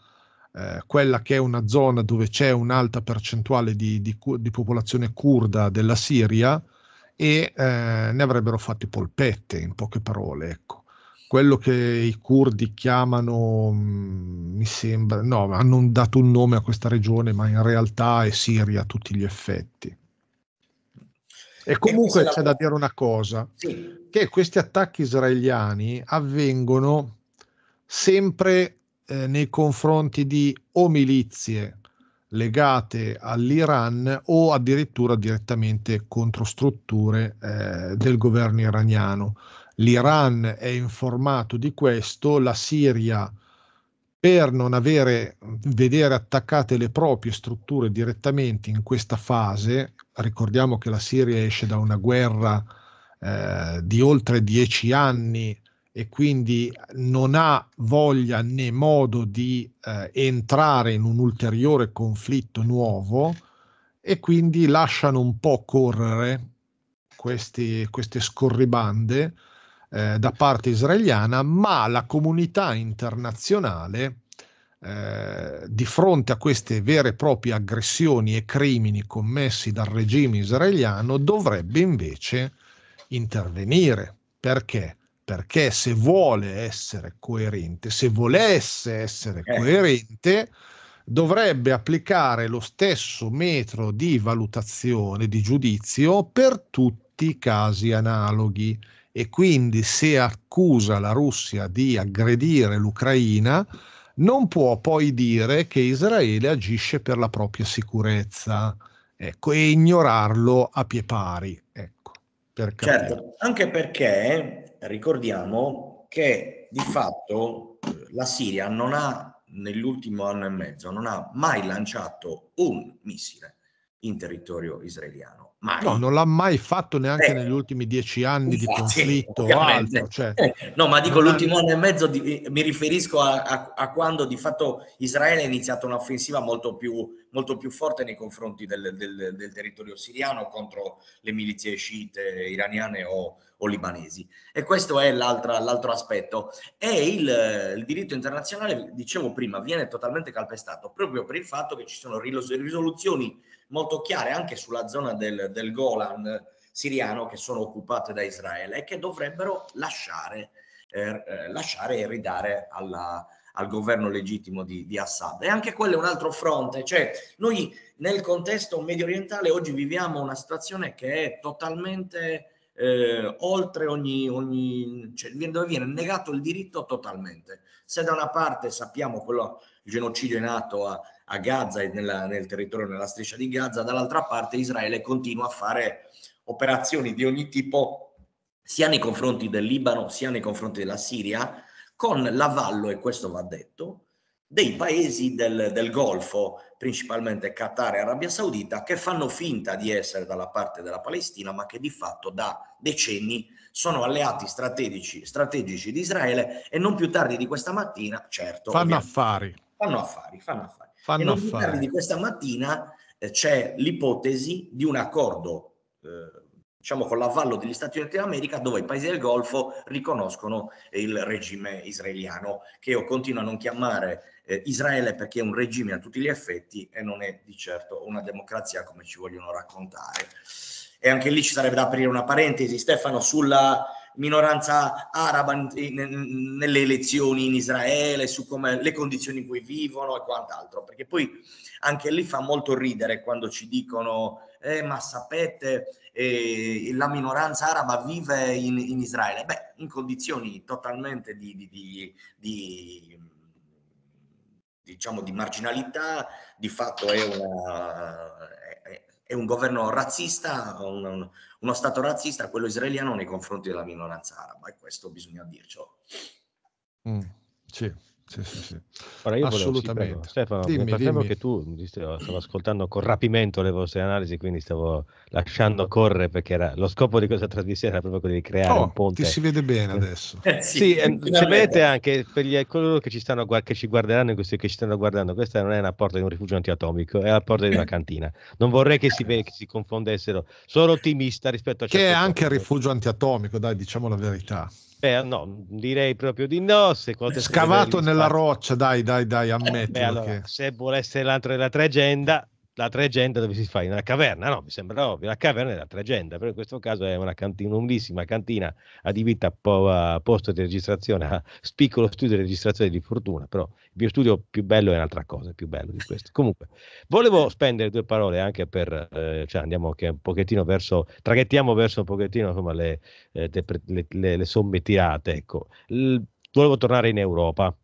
B: eh, quella che è una zona dove c'è un'alta percentuale di, di, di popolazione kurda della Siria e eh, ne avrebbero fatti polpette, in poche parole, ecco quello che i curdi chiamano, mm, mi sembra, no, hanno dato un nome a questa regione, ma in realtà è Siria a tutti gli effetti. E comunque c'è da dire una cosa, sì. Che questi attacchi israeliani avvengono sempre eh, nei confronti di o milizie legate all'Iran o addirittura direttamente contro strutture eh, del governo iraniano. l'Iran è informato di questo, la Siria per non avere, vedere attaccate le proprie strutture direttamente in questa fase, ricordiamo che la Siria esce da una guerra eh, di oltre dieci anni e quindi non ha voglia né modo di eh, entrare in un ulteriore conflitto nuovo e quindi lasciano un po' correre questi, queste scorribande eh, da parte israeliana, ma la comunità internazionale eh, di fronte a queste vere e proprie aggressioni e crimini commessi dal regime israeliano dovrebbe invece intervenire. Perché? Perché se vuole essere coerente, se volesse essere eh. coerente, dovrebbe applicare lo stesso metro di valutazione, di giudizio per tutti i casi analoghi e quindi se accusa la Russia di aggredire l'Ucraina, non può poi dire che Israele agisce per la propria sicurezza ecco, e ignorarlo a pie pari. Ecco,
C: per certo, anche perché ricordiamo che di fatto la Siria non ha nell'ultimo anno e mezzo non ha mai lanciato un missile in territorio israeliano. Mai.
B: No, non l'ha mai fatto neanche eh, negli ultimi dieci anni infatti, di conflitto o altro. Cioè,
C: eh, no, ma dico l'ultimo anno e mezzo, di, mi riferisco a, a, a, quando di fatto Israele ha iniziato un'offensiva molto più, molto più forte nei confronti del, del, del, territorio siriano contro le milizie sciite iraniane o, o libanesi. E questo è l'altro aspetto. E il, il diritto internazionale, dicevo prima, viene totalmente calpestato proprio per il fatto che ci sono risoluzioni molto chiare anche sulla zona del, del Golan siriano che sono occupate da Israele e che dovrebbero lasciare, eh, eh, lasciare e ridare alla, al governo legittimo di, di, Assad. E anche quello è un altro fronte, cioè noi nel contesto medio orientale oggi viviamo una situazione che è totalmente eh, oltre ogni, ogni cioè, dove viene negato il diritto totalmente. Se da una parte sappiamo quello, il genocidio in atto a, a Gaza e nella, nel territorio, nella striscia di Gaza, dall'altra parte Israele continua a fare operazioni di ogni tipo sia nei confronti del Libano sia nei confronti della Siria con l'avallo, e questo va detto, dei paesi del, del, Golfo, principalmente Qatar e Arabia Saudita, che fanno finta di essere dalla parte della Palestina, ma che di fatto da decenni sono alleati strategici, strategici di Israele e non più tardi di questa mattina, certo.
B: Fanno affari.
C: Fanno affari, fanno affari. Fanno e non affari. di questa mattina eh, c'è l'ipotesi di un accordo, eh, diciamo con l'avallo degli Stati Uniti d'America, dove i paesi del Golfo riconoscono il regime israeliano, che io continuo a non chiamare eh, Israele perché è un regime a tutti gli effetti e non è di certo una democrazia come ci vogliono raccontare. E anche lì ci sarebbe da aprire una parentesi, Stefano, sulla minoranza araba nelle elezioni in Israele, su come le condizioni in cui vivono e quant'altro, perché poi anche lì fa molto ridere quando ci dicono eh, ma sapete eh, la minoranza araba vive in, in, Israele, beh, in condizioni totalmente di, di, di, di diciamo, di marginalità, di fatto è, una, è, un governo razzista, un, uno Stato razzista, quello israeliano nei confronti della minoranza araba e questo bisogna dircelo.
B: Mm, sì. Sì, sì, sì.
A: Ora io Assolutamente. Volevo, sì, Stefano, dimmi, dimmi. che tu stavo, stavo ascoltando con rapimento le vostre analisi, quindi stavo lasciando correre perché era, lo scopo di questa trasmissione era proprio quello di creare oh, un ponte.
B: Ti si vede bene adesso.
A: Eh, sì, sì eh, vedete anche per gli, coloro che ci, stanno, che ci guarderanno, questi che ci stanno guardando, questa non è una porta di un rifugio antiatomico, è la porta di una cantina. Non vorrei che si, che si confondessero. Sono ottimista rispetto a...
B: Che è anche il rifugio antiatomico, dai, diciamo la verità.
A: Beh, no, direi proprio di no.
B: Scavato nella roccia, dai, dai, dai, ammetti.
A: allora, che... Se vuole essere l'altro della tregenda, la tregenda dove si fa? In una caverna? No, mi sembra ovvio. La caverna è la tregenda, però in questo caso è una cantina, un'umilissima cantina adibita a, po- a posto di registrazione, a piccolo studio di registrazione di fortuna, però il mio studio più bello è un'altra cosa, più bello di questo. Comunque, volevo spendere due parole anche per, eh, cioè andiamo che un pochettino verso, traghettiamo verso un pochettino insomma, le, eh, le, le, le somme tirate, ecco. L- volevo tornare in Europa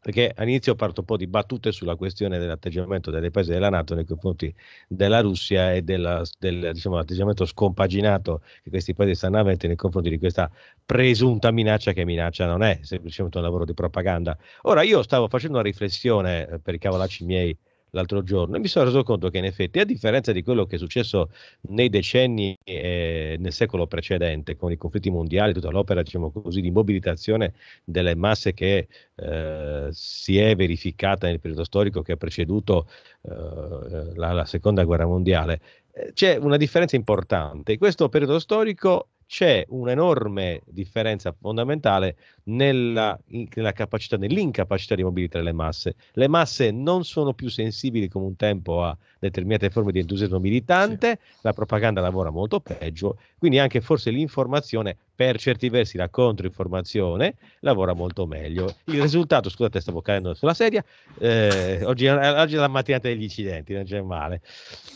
A: perché all'inizio parto un po' di battute sulla questione dell'atteggiamento dei paesi della Nato nei confronti della Russia e della, del diciamo, atteggiamento scompaginato che questi paesi stanno avendo nei confronti di questa presunta minaccia che minaccia non è, semplicemente un lavoro di propaganda. Ora io stavo facendo una riflessione eh, per i cavolacci miei l'altro giorno e mi sono reso conto che in effetti, a differenza di quello che è successo nei decenni e nel secolo precedente, con i conflitti mondiali, tutta l'opera diciamo così, di mobilitazione delle masse che eh, si è verificata nel periodo storico che ha preceduto eh, la, la, seconda guerra mondiale, eh, c'è una differenza importante. Questo periodo storico c'è un'enorme differenza fondamentale nella, nella capacità, nell'incapacità di mobilitare le masse. Le masse non sono più sensibili come un tempo a determinate forme di entusiasmo militante, sì. la propaganda lavora molto peggio, quindi anche forse l'informazione, per certi versi la controinformazione, lavora molto meglio. Il risultato, scusate, stavo cadendo sulla sedia, eh, oggi, oggi, è la mattinata degli incidenti, non c'è male,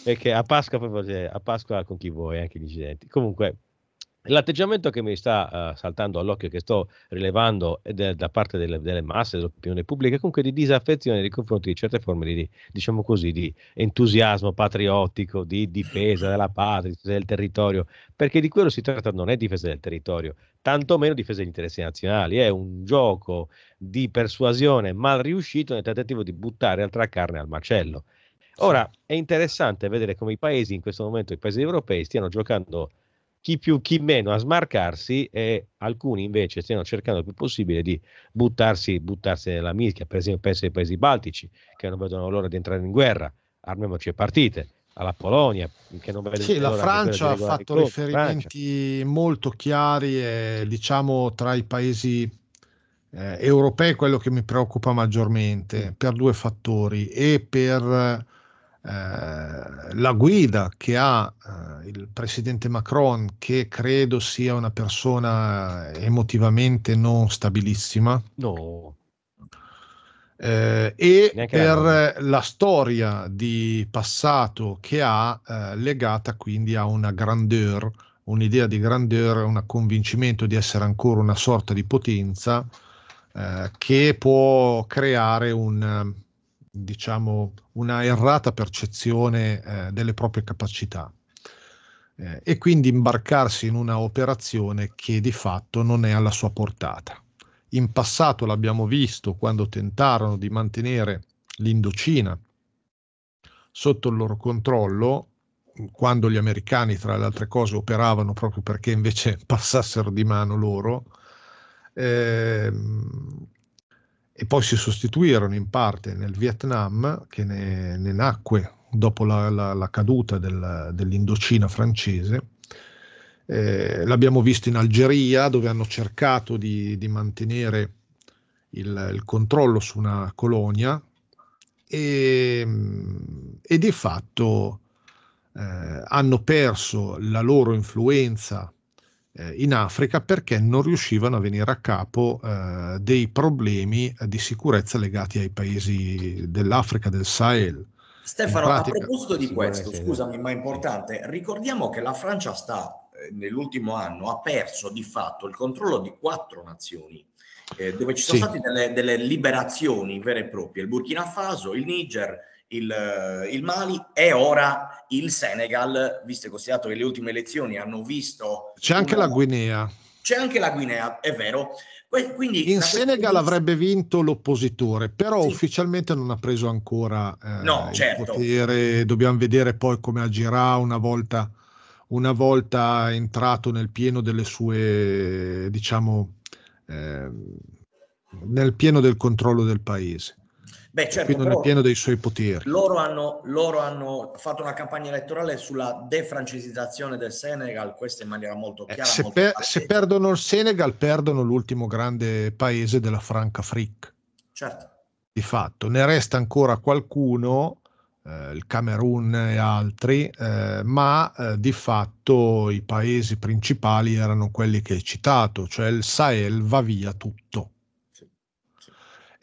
A: perché a Pasqua, a Pasqua con chi vuoi anche gli incidenti. Comunque, L'atteggiamento che mi sta uh, saltando all'occhio, che sto rilevando de- da parte delle, delle masse, dell'opinione pubblica, è comunque di disaffezione nei confronti di certe forme di, diciamo così, di entusiasmo patriottico, di difesa della patria, del territorio, perché di quello si tratta, non è difesa del territorio, tantomeno difesa degli interessi nazionali, è un gioco di persuasione mal riuscito nel tentativo di buttare altra carne al macello. Ora, è interessante vedere come i paesi, in questo momento i paesi europei, stiano giocando chi più chi meno a smarcarsi e alcuni invece stiano cercando il più possibile di buttarsi, buttarsi nella mischia, per esempio penso ai paesi baltici che non vedono l'ora di entrare in guerra, armiamoci e partite, alla Polonia che non vede
B: sì, la Francia ha fatto riferimenti Francia. molto chiari e diciamo tra i paesi eh, europei quello che mi preoccupa maggiormente mm. per due fattori e per eh, la guida che ha eh, il presidente Macron, che credo sia una persona emotivamente non stabilissima.
A: No.
B: Eh, e Neanche per la, la storia di passato che ha eh, legata quindi a una grandeur, un'idea di grandeur, un convincimento di essere ancora una sorta di potenza eh, che può creare un, diciamo, una errata percezione eh, delle proprie capacità eh, e quindi imbarcarsi in una operazione che di fatto non è alla sua portata. In passato l'abbiamo visto quando tentarono di mantenere l'Indocina sotto il loro controllo, quando gli americani, tra le altre cose, operavano proprio perché invece passassero di mano loro. Eh, e poi si sostituirono in parte nel Vietnam, che ne, ne nacque dopo la, la, la caduta del, dell'Indocina francese. Eh, l'abbiamo visto in Algeria, dove hanno cercato di, di mantenere il, il, controllo su una colonia e, e di fatto eh, hanno perso la loro influenza eh, in Africa perché non riuscivano a venire a capo eh, dei problemi di sicurezza legati ai paesi dell'Africa del Sahel.
C: Stefano, pratica, a proposito di questo, scusami, ma è importante, ricordiamo che la Francia sta eh, nell'ultimo anno ha perso di fatto il controllo di quattro nazioni eh, dove ci sono sì. state delle, delle, liberazioni vere e proprie, il Burkina Faso, il Niger, il, eh, il, Mali e ora il Senegal, visto e considerato che le ultime elezioni hanno visto...
B: C'è anche una... la Guinea.
C: C'è anche la Guinea, è vero.
B: Quindi, in Senegal avrebbe vinto l'oppositore, però sì. ufficialmente non ha preso ancora eh, no, certo. potere. Dobbiamo vedere poi come agirà una volta, una volta entrato nel pieno delle sue, diciamo, eh, nel pieno del controllo del paese. Beh, certo, nel pieno dei suoi poteri.
C: Loro hanno, loro hanno, fatto una campagna elettorale sulla defrancesizzazione del Senegal, questa in maniera molto eh, chiara.
B: Eh, se,
C: molto
B: per, se, perdono il Senegal, perdono l'ultimo grande paese della Franca Fric.
C: Certo.
B: Di fatto, ne resta ancora qualcuno, eh, il Camerun e altri, eh, ma eh, di fatto i paesi principali erano quelli che hai citato, cioè il Sahel va via tutto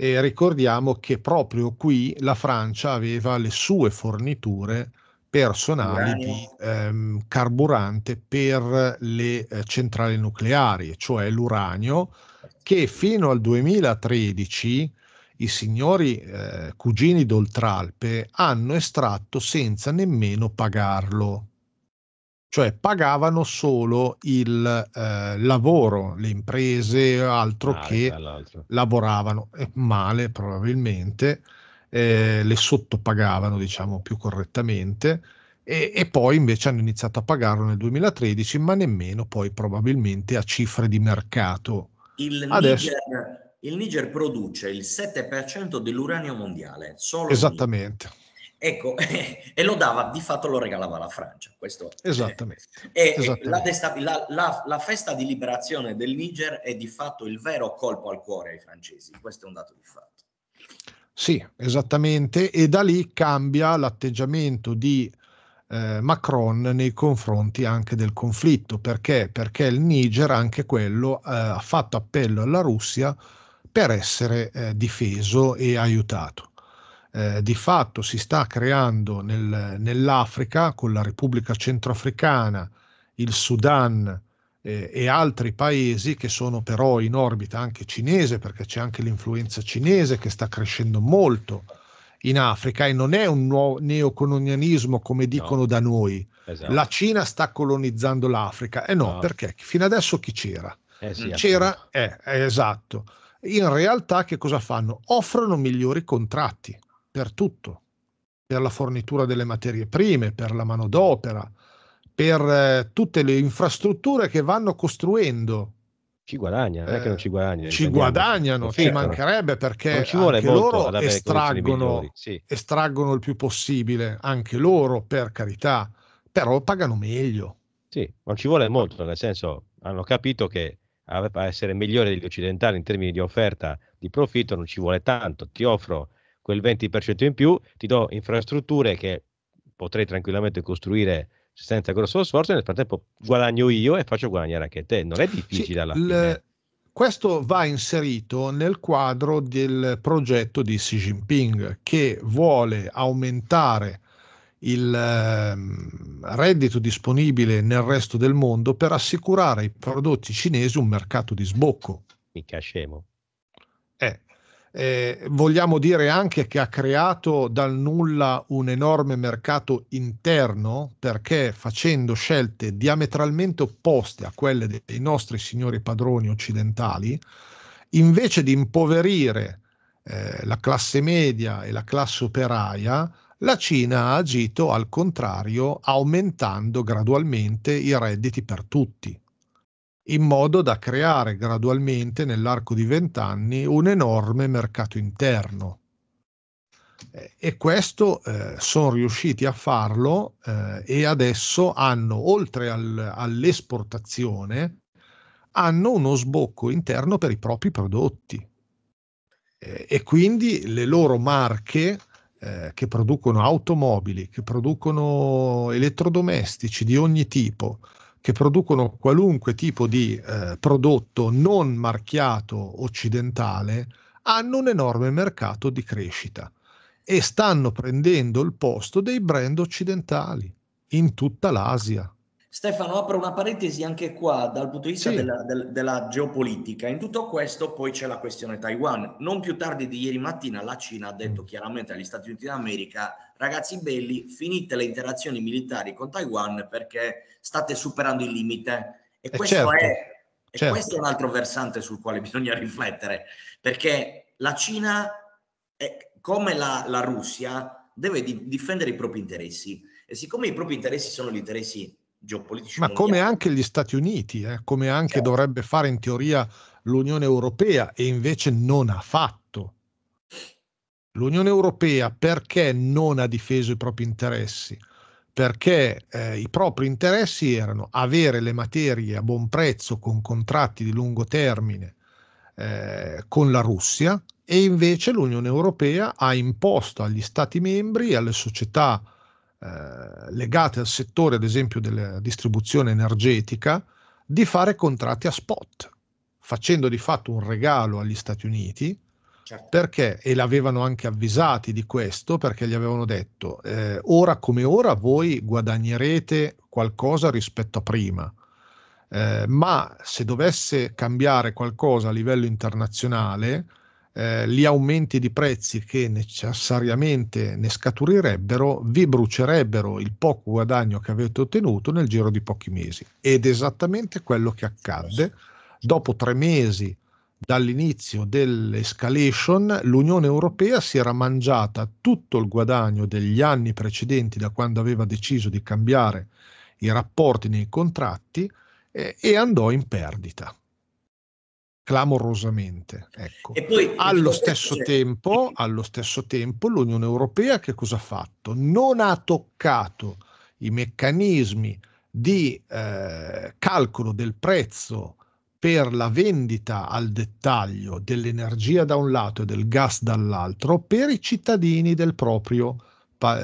B: e ricordiamo che proprio qui la Francia aveva le sue forniture personali di ehm, carburante per le eh, centrali nucleari, cioè l'uranio, che fino al 2013 i signori eh, cugini d'Oltralpe hanno estratto senza nemmeno pagarlo cioè pagavano solo il eh, lavoro, le imprese, altro ah, che lavoravano eh, male probabilmente, eh, le sottopagavano diciamo più correttamente e, e, poi invece hanno iniziato a pagarlo nel 2013, ma nemmeno poi probabilmente a cifre di mercato.
C: Il Adesso... Niger, il Niger produce il 7% dell'uranio mondiale. Solo
B: Esattamente.
C: Ecco, e lo dava, di fatto lo regalava alla Francia. Questo
B: Esattamente.
C: È, Esattamente. La, la, la, festa di liberazione del Niger è di fatto il vero colpo al cuore ai francesi. Questo è un dato di fatto.
B: Sì, esattamente. E da lì cambia l'atteggiamento di eh, Macron nei confronti anche del conflitto. Perché? Perché il Niger, anche quello, eh, ha fatto appello alla Russia per essere eh, difeso e aiutato eh, di fatto si sta creando nel, nell'Africa con la Repubblica Centroafricana, il Sudan eh, e altri paesi che sono però in orbita anche cinese perché c'è anche l'influenza cinese che sta crescendo molto in Africa e non è un nuovo neocolonialismo come dicono no. da noi. Esatto. La Cina sta colonizzando l'Africa. E eh no, no. perché fino adesso chi c'era? Eh sì, c'era, eh, esatto. In realtà che cosa fanno? Offrono migliori contratti per tutto, per la fornitura delle materie prime, per la manodopera, per eh, tutte le infrastrutture che vanno costruendo.
A: Ci guadagna, non è che non ci guadagnano.
B: Ci guadagnano, ci mancherebbe perché ci anche loro estraggono, sì. estraggono il più possibile, anche loro per carità, però pagano meglio.
A: Sì, non ci vuole molto, nel senso hanno capito che a essere migliore degli occidentali in termini di offerta di profitto non ci vuole tanto. Ti offro quel 20% in più, ti do infrastrutture che potrei tranquillamente costruire senza grosso sforzo, nel frattempo guadagno io e faccio guadagnare anche te. Non è difficile alla fine.
B: questo va inserito nel quadro del progetto di Xi Jinping che vuole aumentare il eh, reddito disponibile nel resto del mondo per assicurare ai prodotti cinesi un mercato di sbocco.
A: Mica scemo.
B: Eh, eh, vogliamo dire anche che ha creato dal nulla un enorme mercato interno perché facendo scelte diametralmente opposte a quelle dei nostri signori padroni occidentali, invece di impoverire eh, la classe media e la classe operaia, la Cina ha agito al contrario aumentando gradualmente i redditi per tutti in modo da creare gradualmente nell'arco di vent'anni un enorme mercato interno. E questo eh, sono riusciti a farlo eh, e adesso hanno, oltre al, all'esportazione, hanno uno sbocco interno per i propri prodotti. Eh, e quindi le loro marche eh, che producono automobili, che producono elettrodomestici di ogni tipo, che producono qualunque tipo di eh, prodotto non marchiato occidentale hanno un enorme mercato di crescita e stanno prendendo il posto dei brand occidentali in tutta l'Asia.
C: Stefano, apro una parentesi anche qua dal punto di vista sì. della, del, della, geopolitica. In tutto questo poi c'è la questione Taiwan. Non più tardi di ieri mattina la Cina ha detto chiaramente agli Stati Uniti d'America, ragazzi belli, finite le interazioni militari con Taiwan perché state superando il limite. E, e questo, certo, è, e certo. questo è un altro versante sul quale bisogna riflettere, perché la Cina, è, come la, la Russia, deve di, difendere i propri interessi. E siccome i propri interessi sono gli interessi geopolitici.
B: Ma mondiali. come anche gli Stati Uniti, eh, come anche certo. dovrebbe fare in teoria l'Unione Europea e invece non ha fatto. L'Unione Europea perché non ha difeso i propri interessi? Perché eh, i propri interessi erano avere le materie a buon prezzo con contratti di lungo termine eh, con la Russia e invece l'Unione Europea ha imposto agli Stati membri e alle società eh, legate al settore, ad esempio, della distribuzione energetica, di fare contratti a spot, facendo di fatto un regalo agli Stati Uniti. Certo. Perché, e l'avevano anche avvisati di questo, perché gli avevano detto, eh, ora come ora voi guadagnerete qualcosa rispetto a prima, eh, ma se dovesse cambiare qualcosa a livello internazionale, eh, gli aumenti di prezzi che necessariamente ne scaturirebbero vi brucerebbero il poco guadagno che avete ottenuto nel giro di pochi mesi. Ed esattamente quello che accadde dopo tre mesi dall'inizio dell'escalation, l'Unione Europea si era mangiata tutto il guadagno degli anni precedenti da quando aveva deciso di cambiare i rapporti nei contratti eh, e andò in perdita clamorosamente. Ecco. Poi, allo, stesso tempo, allo stesso tempo l'Unione Europea che cosa ha fatto? Non ha toccato i meccanismi di eh, calcolo del prezzo per la vendita al dettaglio dell'energia da un lato e del gas dall'altro per i cittadini del proprio,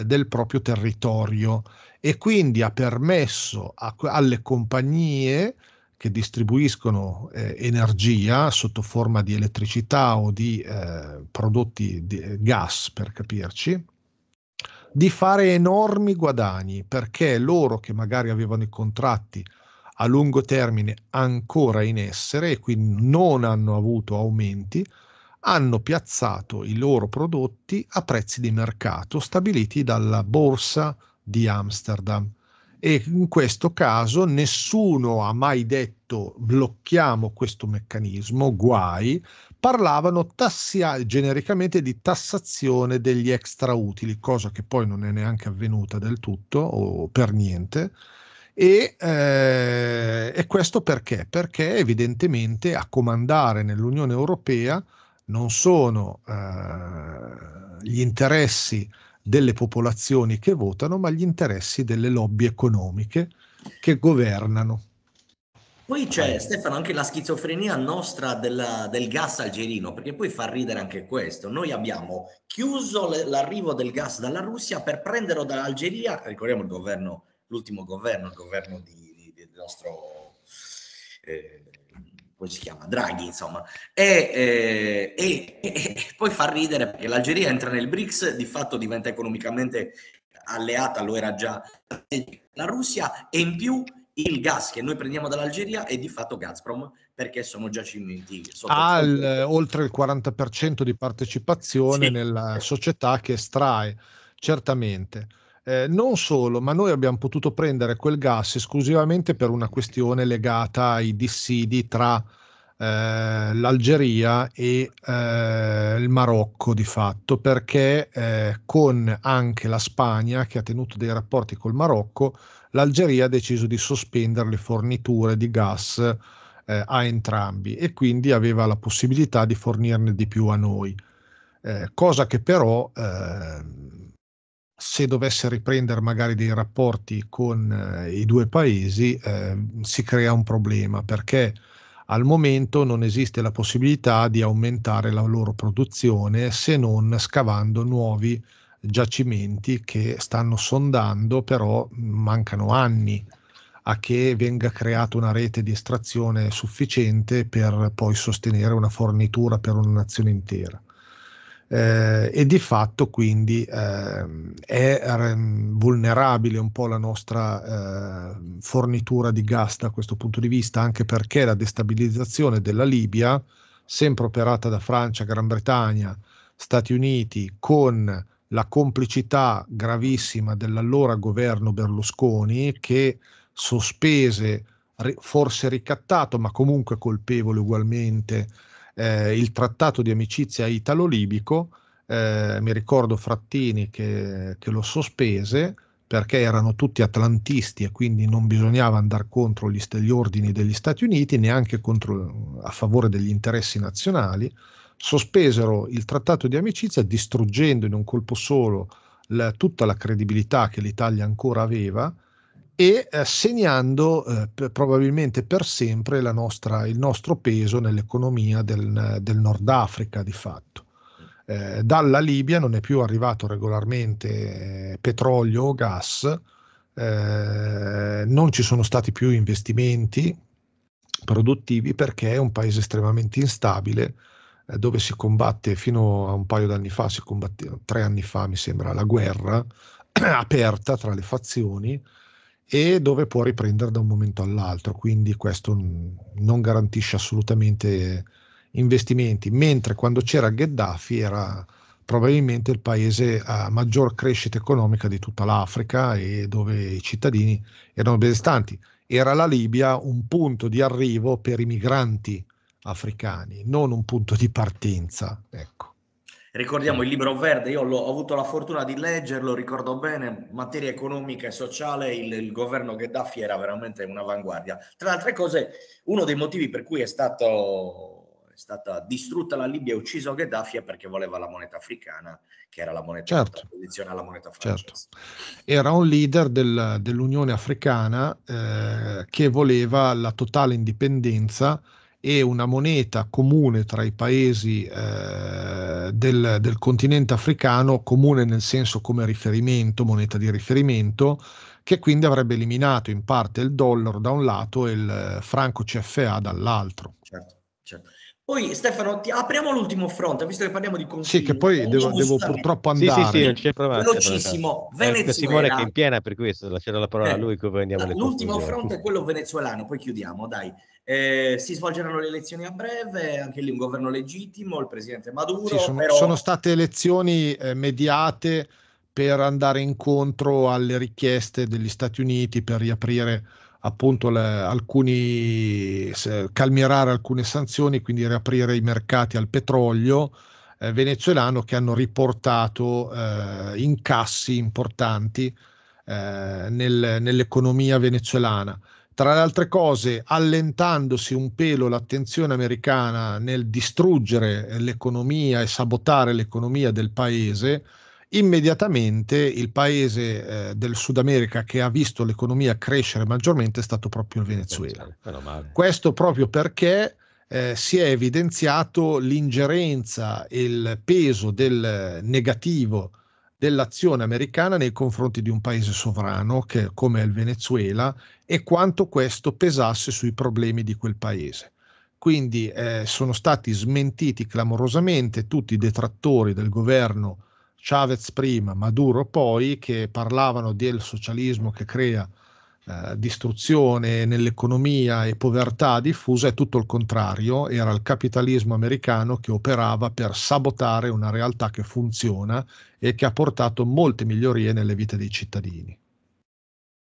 B: del proprio territorio e quindi ha permesso a, alle compagnie che distribuiscono eh, energia sotto forma di elettricità o di eh, prodotti di eh, gas, per capirci, di fare enormi guadagni perché loro che magari avevano i contratti a lungo termine ancora in essere e quindi non hanno avuto aumenti, hanno piazzato i loro prodotti a prezzi di mercato stabiliti dalla borsa di Amsterdam e in questo caso nessuno ha mai detto blocchiamo questo meccanismo, guai, parlavano tassia, genericamente di tassazione degli extrautili, cosa che poi non è neanche avvenuta del tutto o per niente. E, eh, e questo perché? Perché evidentemente a comandare nell'Unione Europea non sono eh, gli interessi delle popolazioni che votano, ma gli interessi delle lobby economiche che governano.
C: Poi c'è Stefano anche la schizofrenia nostra della, del gas algerino, perché poi fa ridere anche questo. Noi abbiamo chiuso le, l'arrivo del gas dalla Russia per prenderlo dall'Algeria, ricordiamo il governo, l'ultimo governo, il governo di, di, del nostro eh, come si chiama? Draghi, insomma, e, eh, e, e, poi fa ridere perché l'Algeria entra nel BRICS, di fatto diventa economicamente alleata, lo era già la Russia, e in più il gas che noi prendiamo dall'Algeria è di fatto Gazprom perché sono giacimenti
B: ha il, oltre il 40% di partecipazione sì. nella società che estrae certamente eh, non solo, ma noi abbiamo potuto prendere quel gas esclusivamente per una questione legata ai dissidi tra eh, l'Algeria e eh, il Marocco di fatto, perché eh, con anche la Spagna che ha tenuto dei rapporti col Marocco, l'Algeria ha deciso di sospendere le forniture di gas eh, a entrambi e quindi aveva la possibilità di fornirne di più a noi. Cosa che però se dovesse riprendere magari dei rapporti con eh, i due paesi, eh, si crea un problema perché al momento non esiste la possibilità di aumentare la loro produzione se non scavando nuovi giacimenti che stanno sondando, però mancano anni a che venga creata una rete di estrazione sufficiente per poi sostenere una fornitura per una nazione intera. Eh, e di fatto quindi eh, è vulnerabile un po' la nostra eh, fornitura di gas da questo punto di vista, anche perché la destabilizzazione della Libia, sempre operata da Francia, Gran Bretagna, Stati Uniti, con la complicità gravissima dell'allora governo Berlusconi che sospese, forse ricattato, ma comunque colpevole ugualmente, eh, il trattato di amicizia italo-libico, eh, mi ricordo Frattini che, che, lo sospese perché erano tutti atlantisti e quindi non bisognava andare contro gli, gli ordini degli Stati Uniti, neanche contro, a favore degli interessi nazionali, sospesero il trattato di amicizia distruggendo in un colpo solo la, tutta la credibilità che l'Italia ancora aveva e eh, segnando eh, probabilmente per sempre nostra, il nostro peso nell'economia del, del Nord Africa di fatto. Eh, dalla Libia non è più arrivato regolarmente eh, petrolio o gas, eh, non ci sono stati più investimenti produttivi perché è un paese estremamente instabile dove si combatte fino a un paio d'anni fa, si combatte, tre anni fa mi sembra, la guerra aperta tra le fazioni e dove può riprendere da un momento all'altro, quindi questo non garantisce assolutamente investimenti, mentre quando c'era Gheddafi era probabilmente il paese a maggior crescita economica di tutta l'Africa e dove i cittadini erano benestanti. Era la Libia un punto di arrivo per i migranti africani, non un punto di partenza. Ecco.
C: Ricordiamo il libro verde, io ho avuto la fortuna di leggerlo, ricordo bene, materia economica e sociale, il, il governo Gheddafi era veramente un'avanguardia. Tra le altre cose, uno dei motivi per cui è, stato, è stata distrutta la Libia e ucciso Gheddafi è perché voleva la moneta africana, che era la moneta certo. alla moneta francese. Certo.
B: Era un leader del, dell'Unione Africana eh, che voleva la totale indipendenza e una moneta comune tra i paesi eh, del, del, continente africano, comune nel senso come riferimento, moneta di riferimento, che quindi avrebbe eliminato in parte il dollaro da un lato e il franco CFA dall'altro.
C: Certo, certo. Poi Stefano, ti apriamo l'ultimo fronte, visto che parliamo di
B: confini. Sì, che poi devo, devo, purtroppo andare.
A: Sì, sì, sì, non c'è problema.
C: Velocissimo,
A: Venezuela. Simone che è in piena per questo, lascerò la parola eh, a lui che andiamo
C: L'ultimo fronte è quello venezuelano, poi chiudiamo, dai. Eh, si svolgeranno le elezioni a breve, anche lì un governo legittimo, il presidente Maduro.
B: Sì, sono,
C: però...
B: sono, state elezioni eh, mediate per andare incontro alle richieste degli Stati Uniti per riaprire appunto le, alcuni, se, calmierare alcune sanzioni, quindi riaprire i mercati al petrolio eh, venezuelano che hanno riportato eh, incassi importanti eh, nel, nell'economia venezuelana tra le altre cose allentandosi un pelo l'attenzione americana nel distruggere l'economia e sabotare l'economia del paese, immediatamente il paese eh, del Sud America che ha visto l'economia crescere maggiormente è stato proprio il Venezuela. Questo proprio perché eh, si è evidenziato l'ingerenza e il peso del negativo dell'azione americana nei confronti di un paese sovrano che, come il Venezuela e quanto questo pesasse sui problemi di quel paese. Quindi eh, sono stati smentiti clamorosamente tutti i detrattori del governo Chavez prima, Maduro poi, che parlavano del socialismo che crea eh, distruzione nell'economia e povertà diffusa, è tutto il contrario, era il capitalismo americano che operava per sabotare una realtà che funziona e che ha portato molte migliorie nelle vite dei cittadini.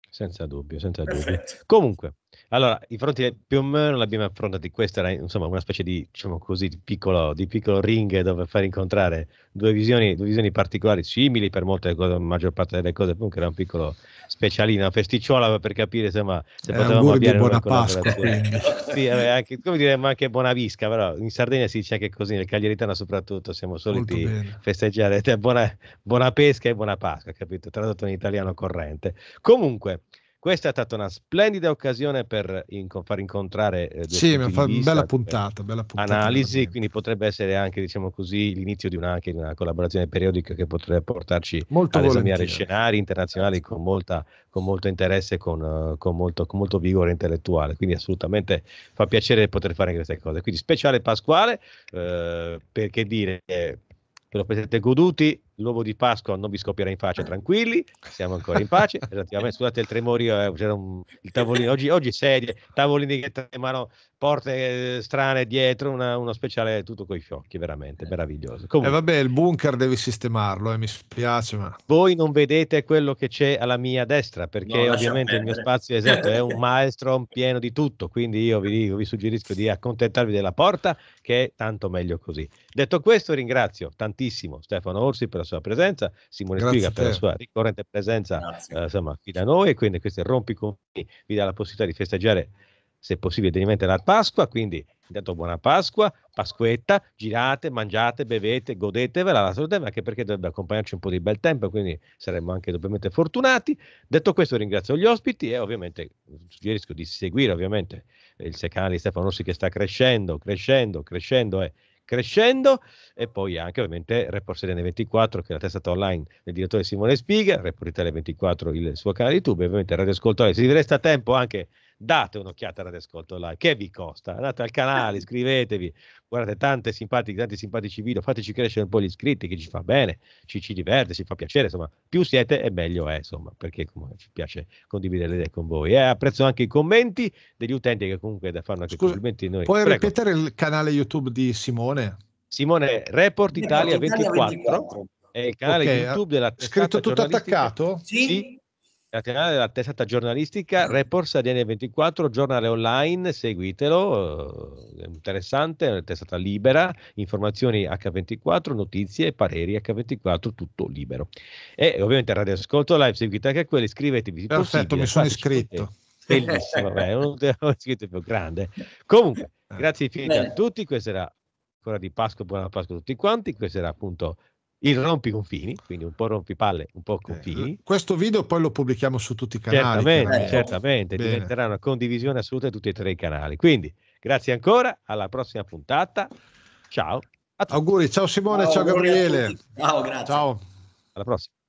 A: Senza dubbio, senza dubbio. Comunque, allora, i fronti più o meno l'abbiamo affrontati, questa era insomma una specie di, diciamo così, di piccolo, di piccolo ring dove far incontrare due visioni, due visioni particolari, simili per molte cose, la maggior parte delle cose, comunque era un piccolo specialino, festicciola per capire insomma, se
B: eh, potevamo avere buona Pasqua.
A: sì, anche, come dire, ma anche buona visca, però in Sardegna si dice anche così, nel Cagliaritano soprattutto siamo soliti festeggiare buona, buona pesca e buona Pasqua, capito? Tradotto in italiano corrente. Comunque, questa è stata una splendida occasione per inco- far incontrare eh,
B: sì, fa, bella puntata, bella puntata,
A: analisi, quindi potrebbe essere anche diciamo così, l'inizio di una, una collaborazione periodica che potrebbe portarci Molto ad esaminare scenari internazionali con, molta, con molto interesse, con, uh, con, molto, con, molto, vigore intellettuale, quindi assolutamente fa piacere poter fare queste cose. Quindi speciale Pasquale, eh, perché dire... Eh, che lo siete goduti l'uovo di Pasqua non vi scoppierà in faccia, tranquilli, siamo ancora in pace. Esattamente, scusate il tremorio, eh, c'era un, il tavolino, oggi, oggi sedie, tavolini che tremano, porte eh, strane dietro, una, uno speciale tutto con i fiocchi, veramente meraviglioso.
B: Comunque, eh vabbè, il bunker devi sistemarlo, eh, mi spiace, ma...
A: Voi non vedete quello che c'è alla mia destra, perché no, ovviamente il mio spazio esatto è un maestro pieno di tutto, quindi io vi dico, vi suggerisco di accontentarvi della porta, che è tanto meglio così. Detto questo, ringrazio tantissimo Stefano Orsi per la sua presenza, Simone Grazie Spiga per la sua ricorrente presenza eh, insomma, qui da noi e quindi questo rompi con vi dà la possibilità di festeggiare se possibile degnamente la Pasqua, quindi intanto buona Pasqua, Pasquetta, girate, mangiate, bevete, godetevela la salute, anche perché dovrebbe accompagnarci un po' di bel tempo, quindi saremmo anche doppiamente fortunati. Detto questo ringrazio gli ospiti e ovviamente suggerisco di seguire ovviamente il canale di Stefano Rossi che sta crescendo, crescendo, crescendo e crescendo e poi anche ovviamente Report Serie 24 che è la testata online del direttore Simone Spiga, Report Italia 24 il suo canale YouTube e ovviamente Radio Ascoltore. Se vi resta tempo anche date un'occhiata a Radio Ascolto Live, che vi costa? Andate al canale, iscrivetevi, guardate tante simpatiche, tanti simpatici video, fateci crescere un po' gli iscritti che ci fa bene, ci, ci diverte, ci fa piacere, insomma, più siete e meglio è, insomma, perché comunque ci piace condividere le idee con voi. E apprezzo anche i commenti degli utenti che comunque fanno anche Scusa, complimenti noi.
B: Puoi Prego. ripetere il canale YouTube di Simone?
A: Simone Report Italia 24. 24. È il canale okay. YouTube della
B: Scritto tutto attaccato?
A: Sì. sì il canale della testata giornalistica Reports ADN 24, giornale online, seguitelo, è interessante, è una testata libera, informazioni H24, notizie, pareri H24, tutto libero. E ovviamente Radio Ascolto Live, seguite anche quelli, iscrivetevi.
B: Perfetto, mi sono iscritto.
A: Bellissimo, è uno dei iscritti più grande. Comunque, eh. grazie infinite a tutti, questa era ancora di Pasqua, buona Pasqua a tutti quanti, questo era appunto il rompiconfini, quindi un po' rompipalle, un po' confini.
B: Eh, questo video poi lo pubblichiamo su tutti i canali.
A: Certamente, certamente, Bene. diventerà una condivisione assoluta di tutti e tre i canali. Quindi, grazie ancora, alla prossima puntata. Ciao.
B: Auguri, ciao Simone, ciao, ciao Gabriele.
C: Ciao, grazie.
B: Ciao.
A: Alla prossima.